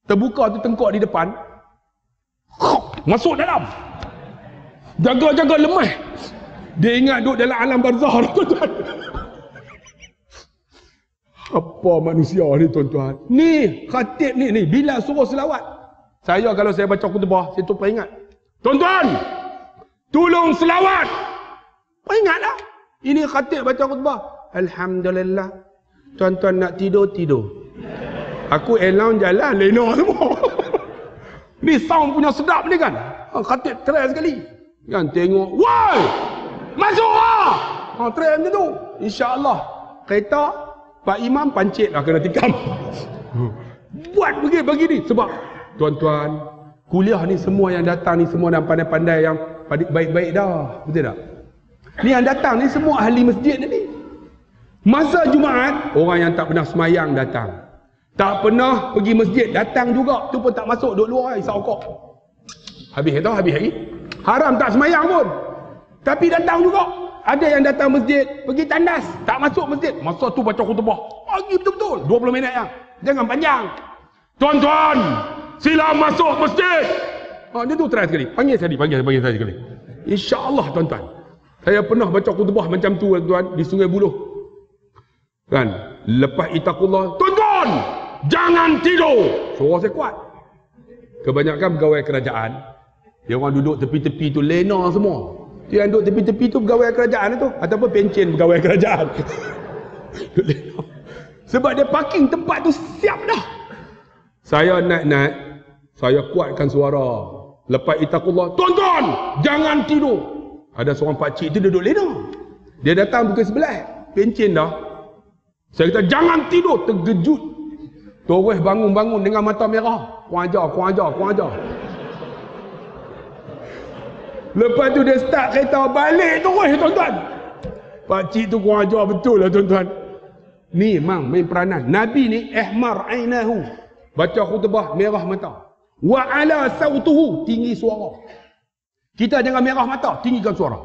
Terbuka tu tengkok di depan. Masuk dalam. Jaga-jaga lemah. Dia ingat duduk dalam alam barzah (laughs) tuan-tuan. Apa manusia ni tuan-tuan? Ni khatib ni ni bila suruh selawat. Saya kalau saya baca khutbah, saya tu ingat. Tuan-tuan, tolong selawat. Ingatlah. Ini khatib baca khutbah. Alhamdulillah. Tuan-tuan nak tidur, tidur. Aku elang jalan, lena semua. (laughs) ni sound punya sedap ni kan. Ha, khatib keren sekali. Kan tengok, woi! Masuk lah! Ha, try macam tu. InsyaAllah. Kereta, Pak Imam pancit lah kena tikam. (laughs) Buat begini, begini. Sebab, tuan-tuan, kuliah ni semua yang datang ni semua yang pandai-pandai yang baik-baik dah. Betul tak? Ni yang datang ni semua ahli masjid ni. Masa Jumaat, orang yang tak pernah semayang datang. Tak pernah pergi masjid, datang juga. Tu pun tak masuk, duduk luar, isap rokok. Habis tu, habis lagi. Haram tak semayang pun. Tapi datang juga. Ada yang datang masjid, pergi tandas, tak masuk masjid. Masa tu baca khutbah. Pagi betul-betul, 20 minit ya. Jangan panjang. Tuan-tuan, sila masuk masjid. Ha, dia tu try sekali. Panggil sekali, panggil, panggil saya sekali. InsyaAllah tuan-tuan. Saya pernah baca khutbah macam tu tuan-tuan di Sungai Buloh. Kan? Lepas itakullah, tuan-tuan, jangan tidur. Suara saya kuat. Kebanyakan pegawai kerajaan, dia orang duduk tepi-tepi tu lena semua. Dia yang duduk tepi-tepi tu pegawai kerajaan tu ataupun pencen pegawai kerajaan. (laughs) Sebab dia parking tempat tu siap dah. Saya naik-naik, saya kuatkan suara. Lepas itakullah, tuan-tuan, jangan tidur. Ada seorang pak cik tu duduk lena. Dia datang pukul sebelah. Pencen dah. Saya kata, jangan tidur. Terkejut. Terus bangun-bangun dengan mata merah. Kuang ajar, kuang ajar, kuang ajar. Lepas tu dia start kereta balik weh tuan-tuan. Pak cik tu kurang ajar betul lah tuan-tuan. Ni memang main peranan. Nabi ni ihmar ainahu. Baca khutbah merah mata. Wa ala sautuhu tinggi suara. Kita jangan merah mata, tinggikan suara.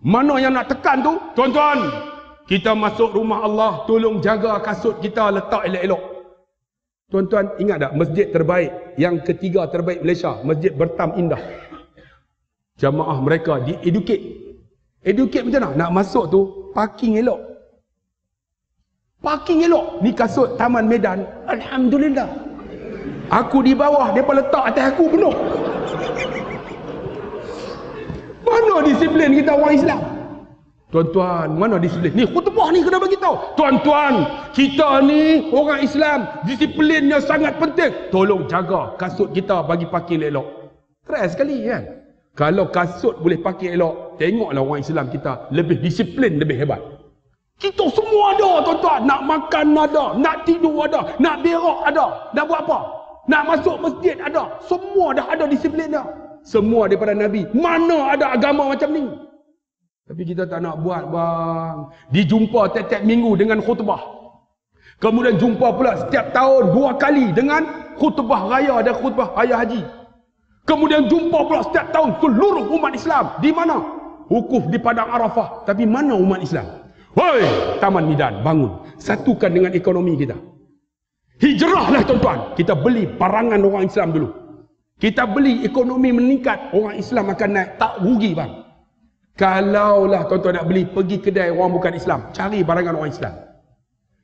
Mana yang nak tekan tu? Tuan-tuan, kita masuk rumah Allah, tolong jaga kasut kita letak elok-elok. Tuan-tuan ingat tak masjid terbaik yang ketiga terbaik Malaysia, Masjid Bertam Indah jamaah mereka di educate. Educate macam mana? Nak masuk tu parking elok. Parking elok. Ni kasut Taman Medan. Alhamdulillah. Aku di bawah, depa letak atas aku penuh. Mana disiplin kita orang Islam? Tuan-tuan, mana disiplin? Ni khutbah ni kena bagi tahu. Tuan-tuan, kita ni orang Islam, disiplinnya sangat penting. Tolong jaga kasut kita bagi parking elok. Keren sekali kan? Kalau kasut boleh pakai elok, tengoklah orang Islam kita lebih disiplin, lebih hebat. Kita semua ada tuan-tuan. Nak makan ada, nak tidur ada, nak berak ada, nak buat apa? Nak masuk masjid ada. Semua dah ada disiplin dah. Semua daripada Nabi. Mana ada agama macam ni? Tapi kita tak nak buat bang. Dijumpa tiap-tiap minggu dengan khutbah. Kemudian jumpa pula setiap tahun dua kali dengan khutbah raya dan khutbah raya haji. Kemudian jumpa pula setiap tahun seluruh umat Islam. Di mana? Wukuf di Padang Arafah. Tapi mana umat Islam? Woi, Taman Midan, bangun. Satukan dengan ekonomi kita. Hijrahlah tuan-tuan. Kita beli barangan orang Islam dulu. Kita beli ekonomi meningkat. Orang Islam akan naik. Tak rugi bang. Kalaulah tuan-tuan nak beli, pergi kedai orang bukan Islam. Cari barangan orang Islam.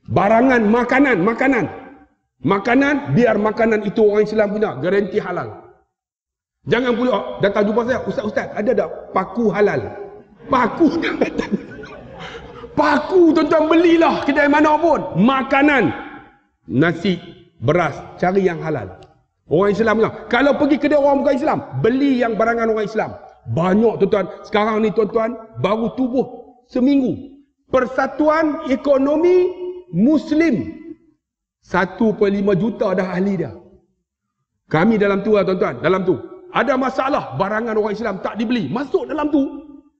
Barangan makanan, makanan. Makanan, biar makanan itu orang Islam punya. Garanti halal. Jangan pula datang jumpa saya, ustaz-ustaz, ada tak paku halal? Paku (laughs) Paku tuan-tuan belilah kedai mana pun. Makanan, nasi, beras, cari yang halal. Orang Islam lah. Kalau pergi kedai orang bukan Islam, beli yang barangan orang Islam. Banyak tuan-tuan. Sekarang ni tuan-tuan, baru tubuh seminggu. Persatuan Ekonomi Muslim. 1.5 juta dah ahli dia. Kami dalam tu lah tuan-tuan. Dalam tu ada masalah barangan orang Islam tak dibeli masuk dalam tu.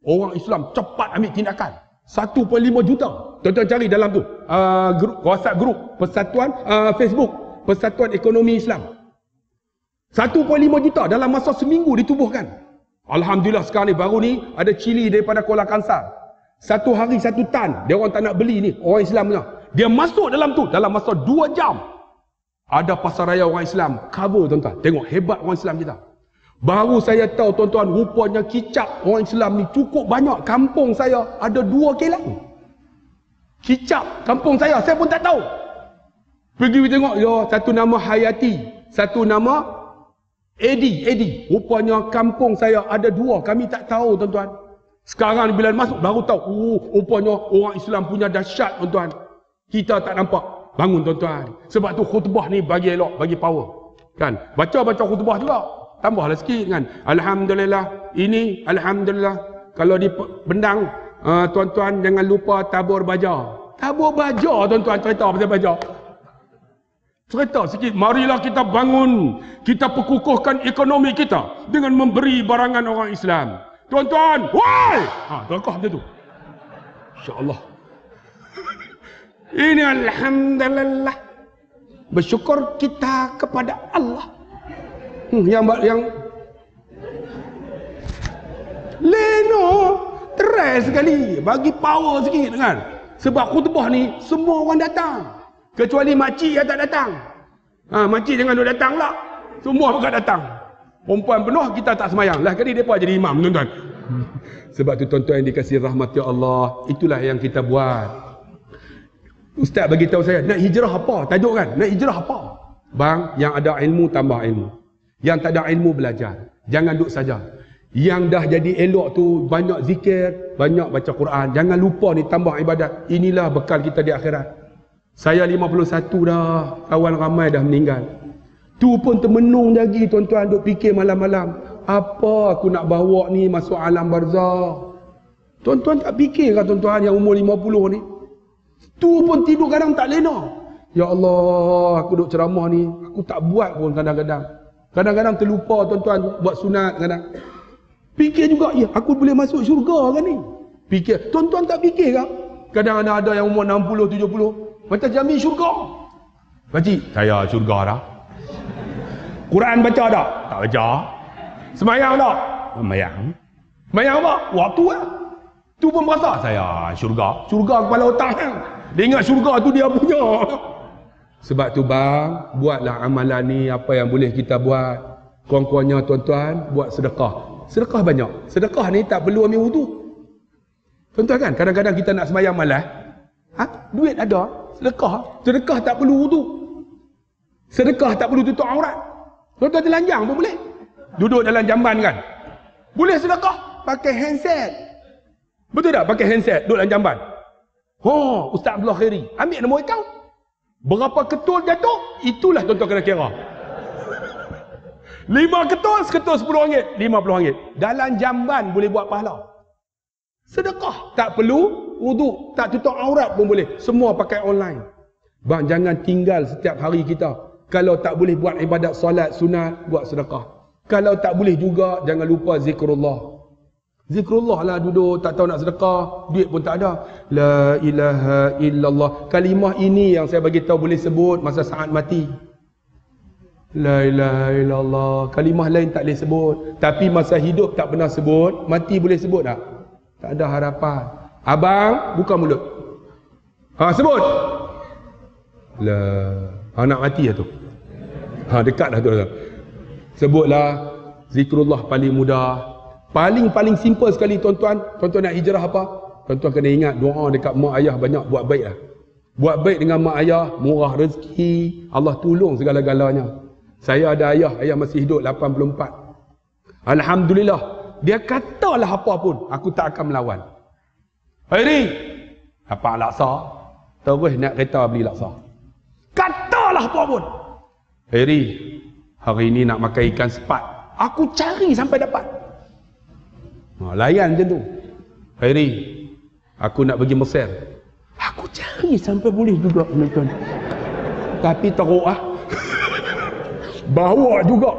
Orang Islam cepat ambil tindakan. 1.5 juta. Tuan-tuan cari dalam tu. Uh, grup, WhatsApp grup persatuan uh, Facebook persatuan ekonomi Islam. 1.5 juta dalam masa seminggu ditubuhkan. Alhamdulillah sekarang ni baru ni ada cili daripada Kuala Kansar satu hari satu tan dia orang tak nak beli ni orang Islam punya Dia masuk dalam tu dalam masa dua jam. Ada pasar raya orang Islam cover tuan-tuan. Tengok hebat orang Islam kita. Baru saya tahu tuan-tuan rupanya kicap orang Islam ni cukup banyak. Kampung saya ada dua kilang. Kicap kampung saya saya pun tak tahu. Pergi tengok ya satu nama Hayati, satu nama Edi, Edi. Rupanya kampung saya ada dua. Kami tak tahu tuan-tuan. Sekarang bila masuk baru tahu. Oh, rupanya orang Islam punya dahsyat tuan-tuan. Kita tak nampak. Bangun tuan-tuan. Sebab tu khutbah ni bagi elok, bagi power. Kan? Baca-baca khutbah juga. Tambahlah sikit kan. Alhamdulillah. Ini Alhamdulillah. Kalau di bendang, uh, tuan-tuan jangan lupa tabur baja. Tabur baja tuan-tuan cerita pasal baja. Cerita sikit. Marilah kita bangun. Kita perkukuhkan ekonomi kita. Dengan memberi barangan orang Islam. Tuan-tuan. Woi! Ha, terkah macam tu. InsyaAllah. Ini Alhamdulillah. Bersyukur kita kepada Allah. Hmm, yang yang Leno Teres sekali. Bagi power sikit kan? Sebab khutbah ni Semua orang datang. Kecuali makcik yang tak datang. Ha, Makcik jangan duduk datang lah Semua bukan datang. Perempuan penuh kita tak semayang. Lah kali mereka jadi imam tuan-tuan. (laughs) Sebab tu tuan-tuan yang dikasih rahmat ya Allah Itulah yang kita buat. Ustaz bagi tahu saya, nak hijrah apa? Tajuk kan? Nak hijrah apa? Bang, yang ada ilmu tambah ilmu. Yang tak ada ilmu belajar. Jangan duduk saja. Yang dah jadi elok tu banyak zikir, banyak baca Quran. Jangan lupa ni tambah ibadat. Inilah bekal kita di akhirat. Saya 51 dah, kawan ramai dah meninggal. Tu pun termenung lagi tuan-tuan duk fikir malam-malam. Apa aku nak bawa ni masuk alam barzah? Tuan-tuan tak fikir kan tuan-tuan yang umur 50 ni? Tu pun tidur kadang tak lena. Ya Allah, aku duduk ceramah ni, aku tak buat pun kadang-kadang. Kadang-kadang terlupa tuan-tuan buat sunat kadang. Fikir juga, ya aku boleh masuk syurga kan ni? Fikir, tuan-tuan tak fikir kan? Kadang-kadang ada yang umur 60, 70. Macam jamin syurga. Pakcik, saya syurga dah. Quran baca tak? Tak baca. Semayang tak? Semayang. Semayang apa? Waktu lah. Tu pun merasa saya syurga. Syurga kepala otak kan? Dia ingat syurga tu dia punya. Sebab tu bang, buatlah amalan ni apa yang boleh kita buat. Kurang-kurangnya tuan-tuan, buat sedekah. Sedekah banyak. Sedekah ni tak perlu ambil wudu. Tuan-tuan kan, kadang-kadang kita nak semayang malas. Ha? Duit ada. Sedekah. Sedekah tak perlu wudu. Sedekah tak perlu tutup aurat. Tuan-tuan telanjang pun boleh. Duduk dalam jamban kan. Boleh sedekah. Pakai handset. Betul tak pakai handset duduk dalam jamban? Oh, Ustaz Abdullah Khairi. Ambil nombor akaun. Berapa ketul jatuh? Itulah tuan-tuan kena kira. Lima ketul, seketul sepuluh ringgit. Lima puluh ringgit. Dalam jamban boleh buat pahala. Sedekah. Tak perlu wuduk. Tak tutup aurat pun boleh. Semua pakai online. Bang, jangan tinggal setiap hari kita. Kalau tak boleh buat ibadat solat, sunat, buat sedekah. Kalau tak boleh juga, jangan lupa zikrullah. Zikrullah lah duduk, tak tahu nak sedekah, duit pun tak ada. La ilaha illallah. Kalimah ini yang saya bagi tahu boleh sebut masa saat mati. La ilaha illallah. Kalimah lain tak boleh sebut. Tapi masa hidup tak pernah sebut, mati boleh sebut tak? Tak ada harapan. Abang, buka mulut. Ha, sebut. La. Ha, nak mati lah tu. Ha, dekat dah tu. Sebutlah. Zikrullah paling mudah. Paling-paling simple sekali tuan-tuan. Tuan-tuan nak hijrah apa? Tuan-tuan kena ingat doa dekat mak ayah banyak buat baik lah. Buat baik dengan mak ayah, murah rezeki, Allah tolong segala-galanya. Saya ada ayah, ayah masih hidup 84. Alhamdulillah. Dia katalah apa pun, aku tak akan melawan. Hari apa laksa? Terus nak kereta beli laksa. Katalah apa pun. Hari hari ini nak makan ikan sepat. Aku cari sampai dapat. Ha, layan macam tu. Khairi, aku nak pergi Mesir. Aku cari sampai boleh juga tuan Tapi teruk ah. (laughs) Bawa juga.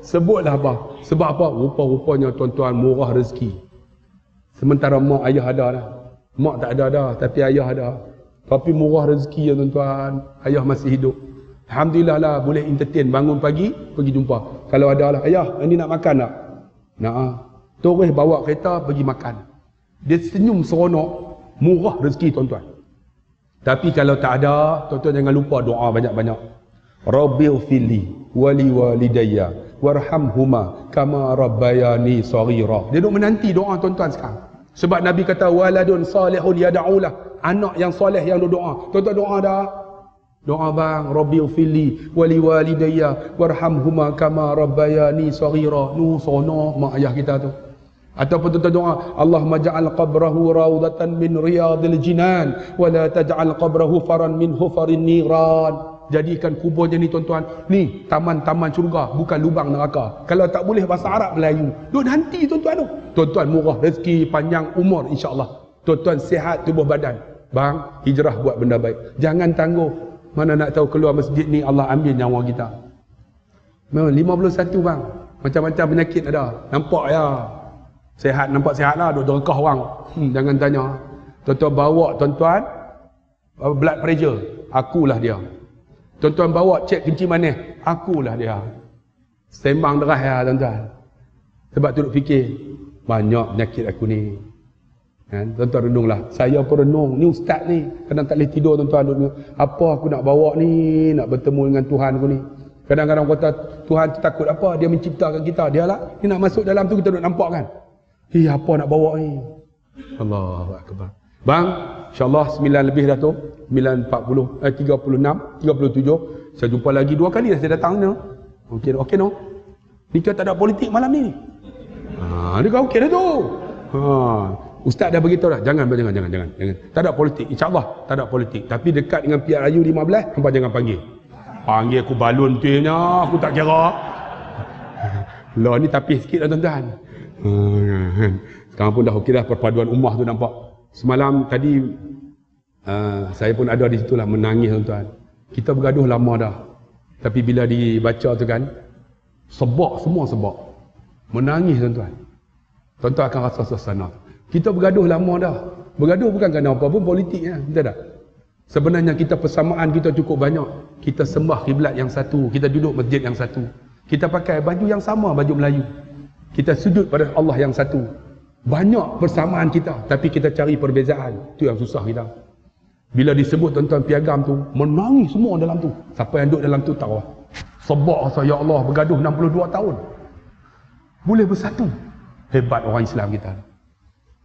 Sebutlah apa? Sebab apa? Rupa-rupanya tuan-tuan murah rezeki. Sementara mak ayah ada dah. Mak tak ada dah, tapi ayah ada. Tapi murah rezeki ya tuan-tuan. Ayah masih hidup. Alhamdulillah lah boleh entertain bangun pagi pergi jumpa. Kalau ada lah ayah ini nak makan tak? Nak ah. Terus bawa kereta pergi makan. Dia senyum seronok. Murah rezeki tuan-tuan. Tapi kalau tak ada, tuan-tuan jangan lupa doa banyak-banyak. Rabbil fili wali walidayya warhamhuma kama rabbayani saghira. Dia duk menanti doa tuan-tuan sekarang. Sebab Nabi kata waladun salihun yad'ulah. Anak yang soleh yang doa. Tuan-tuan doa dah. Doa bang, Rabbi ufili wali walidayya warhamhuma kama rabbayani saghira. Nu sono mak ayah kita tu. Ataupun tuan-tuan doa, Allahumma ja'al qabrahu rawdatan min riyadil jinan wa la taj'al qabrahu faran min hufarin niran. Jadikan kuburnya ni tuan-tuan, ni taman-taman syurga, bukan lubang neraka. Kalau tak boleh bahasa Arab Melayu, duk nanti tuan-tuan tu. Tuan-tuan murah rezeki, panjang umur insya-Allah. Tuan-tuan sihat tubuh badan. Bang, hijrah buat benda baik. Jangan tangguh. Mana nak tahu keluar masjid ni Allah ambil nyawa kita. Memang 51 bang. Macam-macam penyakit ada. Nampak ya. Sehat nampak sihat lah. Duk rekah orang. Hmm, jangan tanya. Tuan-tuan bawa tuan-tuan. Blood pressure. Akulah dia. Tuan-tuan bawa cek kencing manis. Akulah dia. Sembang derah ya tuan-tuan. Sebab tu duk fikir. Banyak penyakit aku ni. Kan? Tuan-tuan renunglah. Saya pun renung. Ni ustaz ni. Kadang tak boleh tidur tuan-tuan. Apa aku nak bawa ni. Nak bertemu dengan Tuhan aku ni. Kadang-kadang kata Tuhan takut apa? Dia menciptakan kita. Dia lah. Dia nak masuk dalam tu kita nak nampak kan. Hei apa nak bawa ni? Allahu Akbar. Bang, insyaAllah 9 lebih dah tu. 9.40, eh 36, 37. Saya jumpa lagi dua kali dah saya datang ni. Okey, okey no. Ni tak ada politik malam ni. Ha, dia kau okey dah tu. Ha, Ustaz dah beritahu dah. Jangan, jangan, jangan, jangan. jangan. Tak ada politik. InsyaAllah tak ada politik. Tapi dekat dengan PRU 15, hampa jangan panggil. Panggil aku balon tu aku tak kira. (laughs) Lah ni tapi sikit lah tuan-tuan. (laughs) Sekarang pun dah okey dah perpaduan ummah tu nampak. Semalam tadi uh, saya pun ada di situ lah menangis tuan-tuan. Kita bergaduh lama dah. Tapi bila dibaca tu kan, sebab semua sebab. Menangis tuan-tuan. Tuan-tuan akan rasa suasana. Kita bergaduh lama dah. Bergaduh bukan kerana apa pun politik ya. Kita dah. Sebenarnya kita persamaan kita cukup banyak. Kita sembah kiblat yang satu. Kita duduk masjid yang satu. Kita pakai baju yang sama, baju Melayu. Kita sujud pada Allah yang satu. Banyak persamaan kita. Tapi kita cari perbezaan. Itu yang susah kita. Bila disebut tuan-tuan piagam tu, menangis semua dalam tu. Siapa yang duduk dalam tu tahu. Sebab saya ya Allah bergaduh 62 tahun. Boleh bersatu. Hebat orang Islam kita.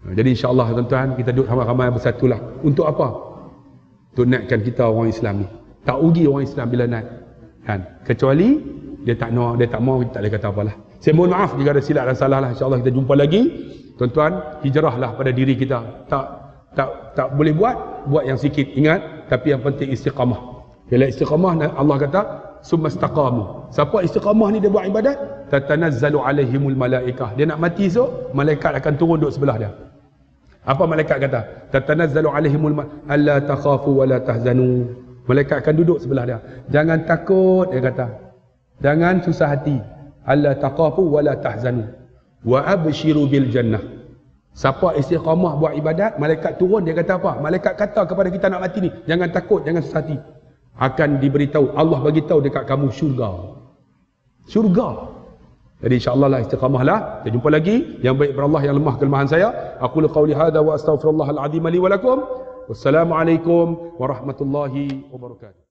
Jadi insyaAllah tuan-tuan, kita duduk ramai-ramai bersatulah. Untuk apa? Untuk naikkan kita orang Islam ni. Tak ugi orang Islam bila naik. Kan? Kecuali dia tak mau, dia tak mau, kita tak boleh kata apalah. Saya mohon maaf jika ada silap dan salah lah. InsyaAllah kita jumpa lagi. Tuan-tuan, hijrahlah pada diri kita. Tak tak tak boleh buat, buat yang sikit. Ingat, tapi yang penting istiqamah. Bila istiqamah, Allah kata, summa istaqamu. Siapa istiqamah ni dia buat ibadat? Tatanazzalu alaihimul malaikah. Dia nak mati esok, malaikat akan turun duduk sebelah dia. Apa malaikat kata? Tatanazzalu alaihimul alla takhafu wa la tahzanu. Malaikat akan duduk sebelah dia. Jangan takut dia kata. Jangan susah hati. Alla takhafu wa la tahzanu. Wa abshiru bil jannah. Siapa istiqamah buat ibadat, malaikat turun dia kata apa? Malaikat kata kepada kita nak mati ni, jangan takut, jangan susah hati. Akan diberitahu, Allah bagi tahu dekat kamu syurga. Syurga. Jadi insya-Allah lah istiqamah lah. Kita jumpa lagi. Yang baik berallah yang lemah kelemahan saya. Aku qauli hadza wa astaghfirullahal azim li wa lakum. Wassalamualaikum warahmatullahi wabarakatuh.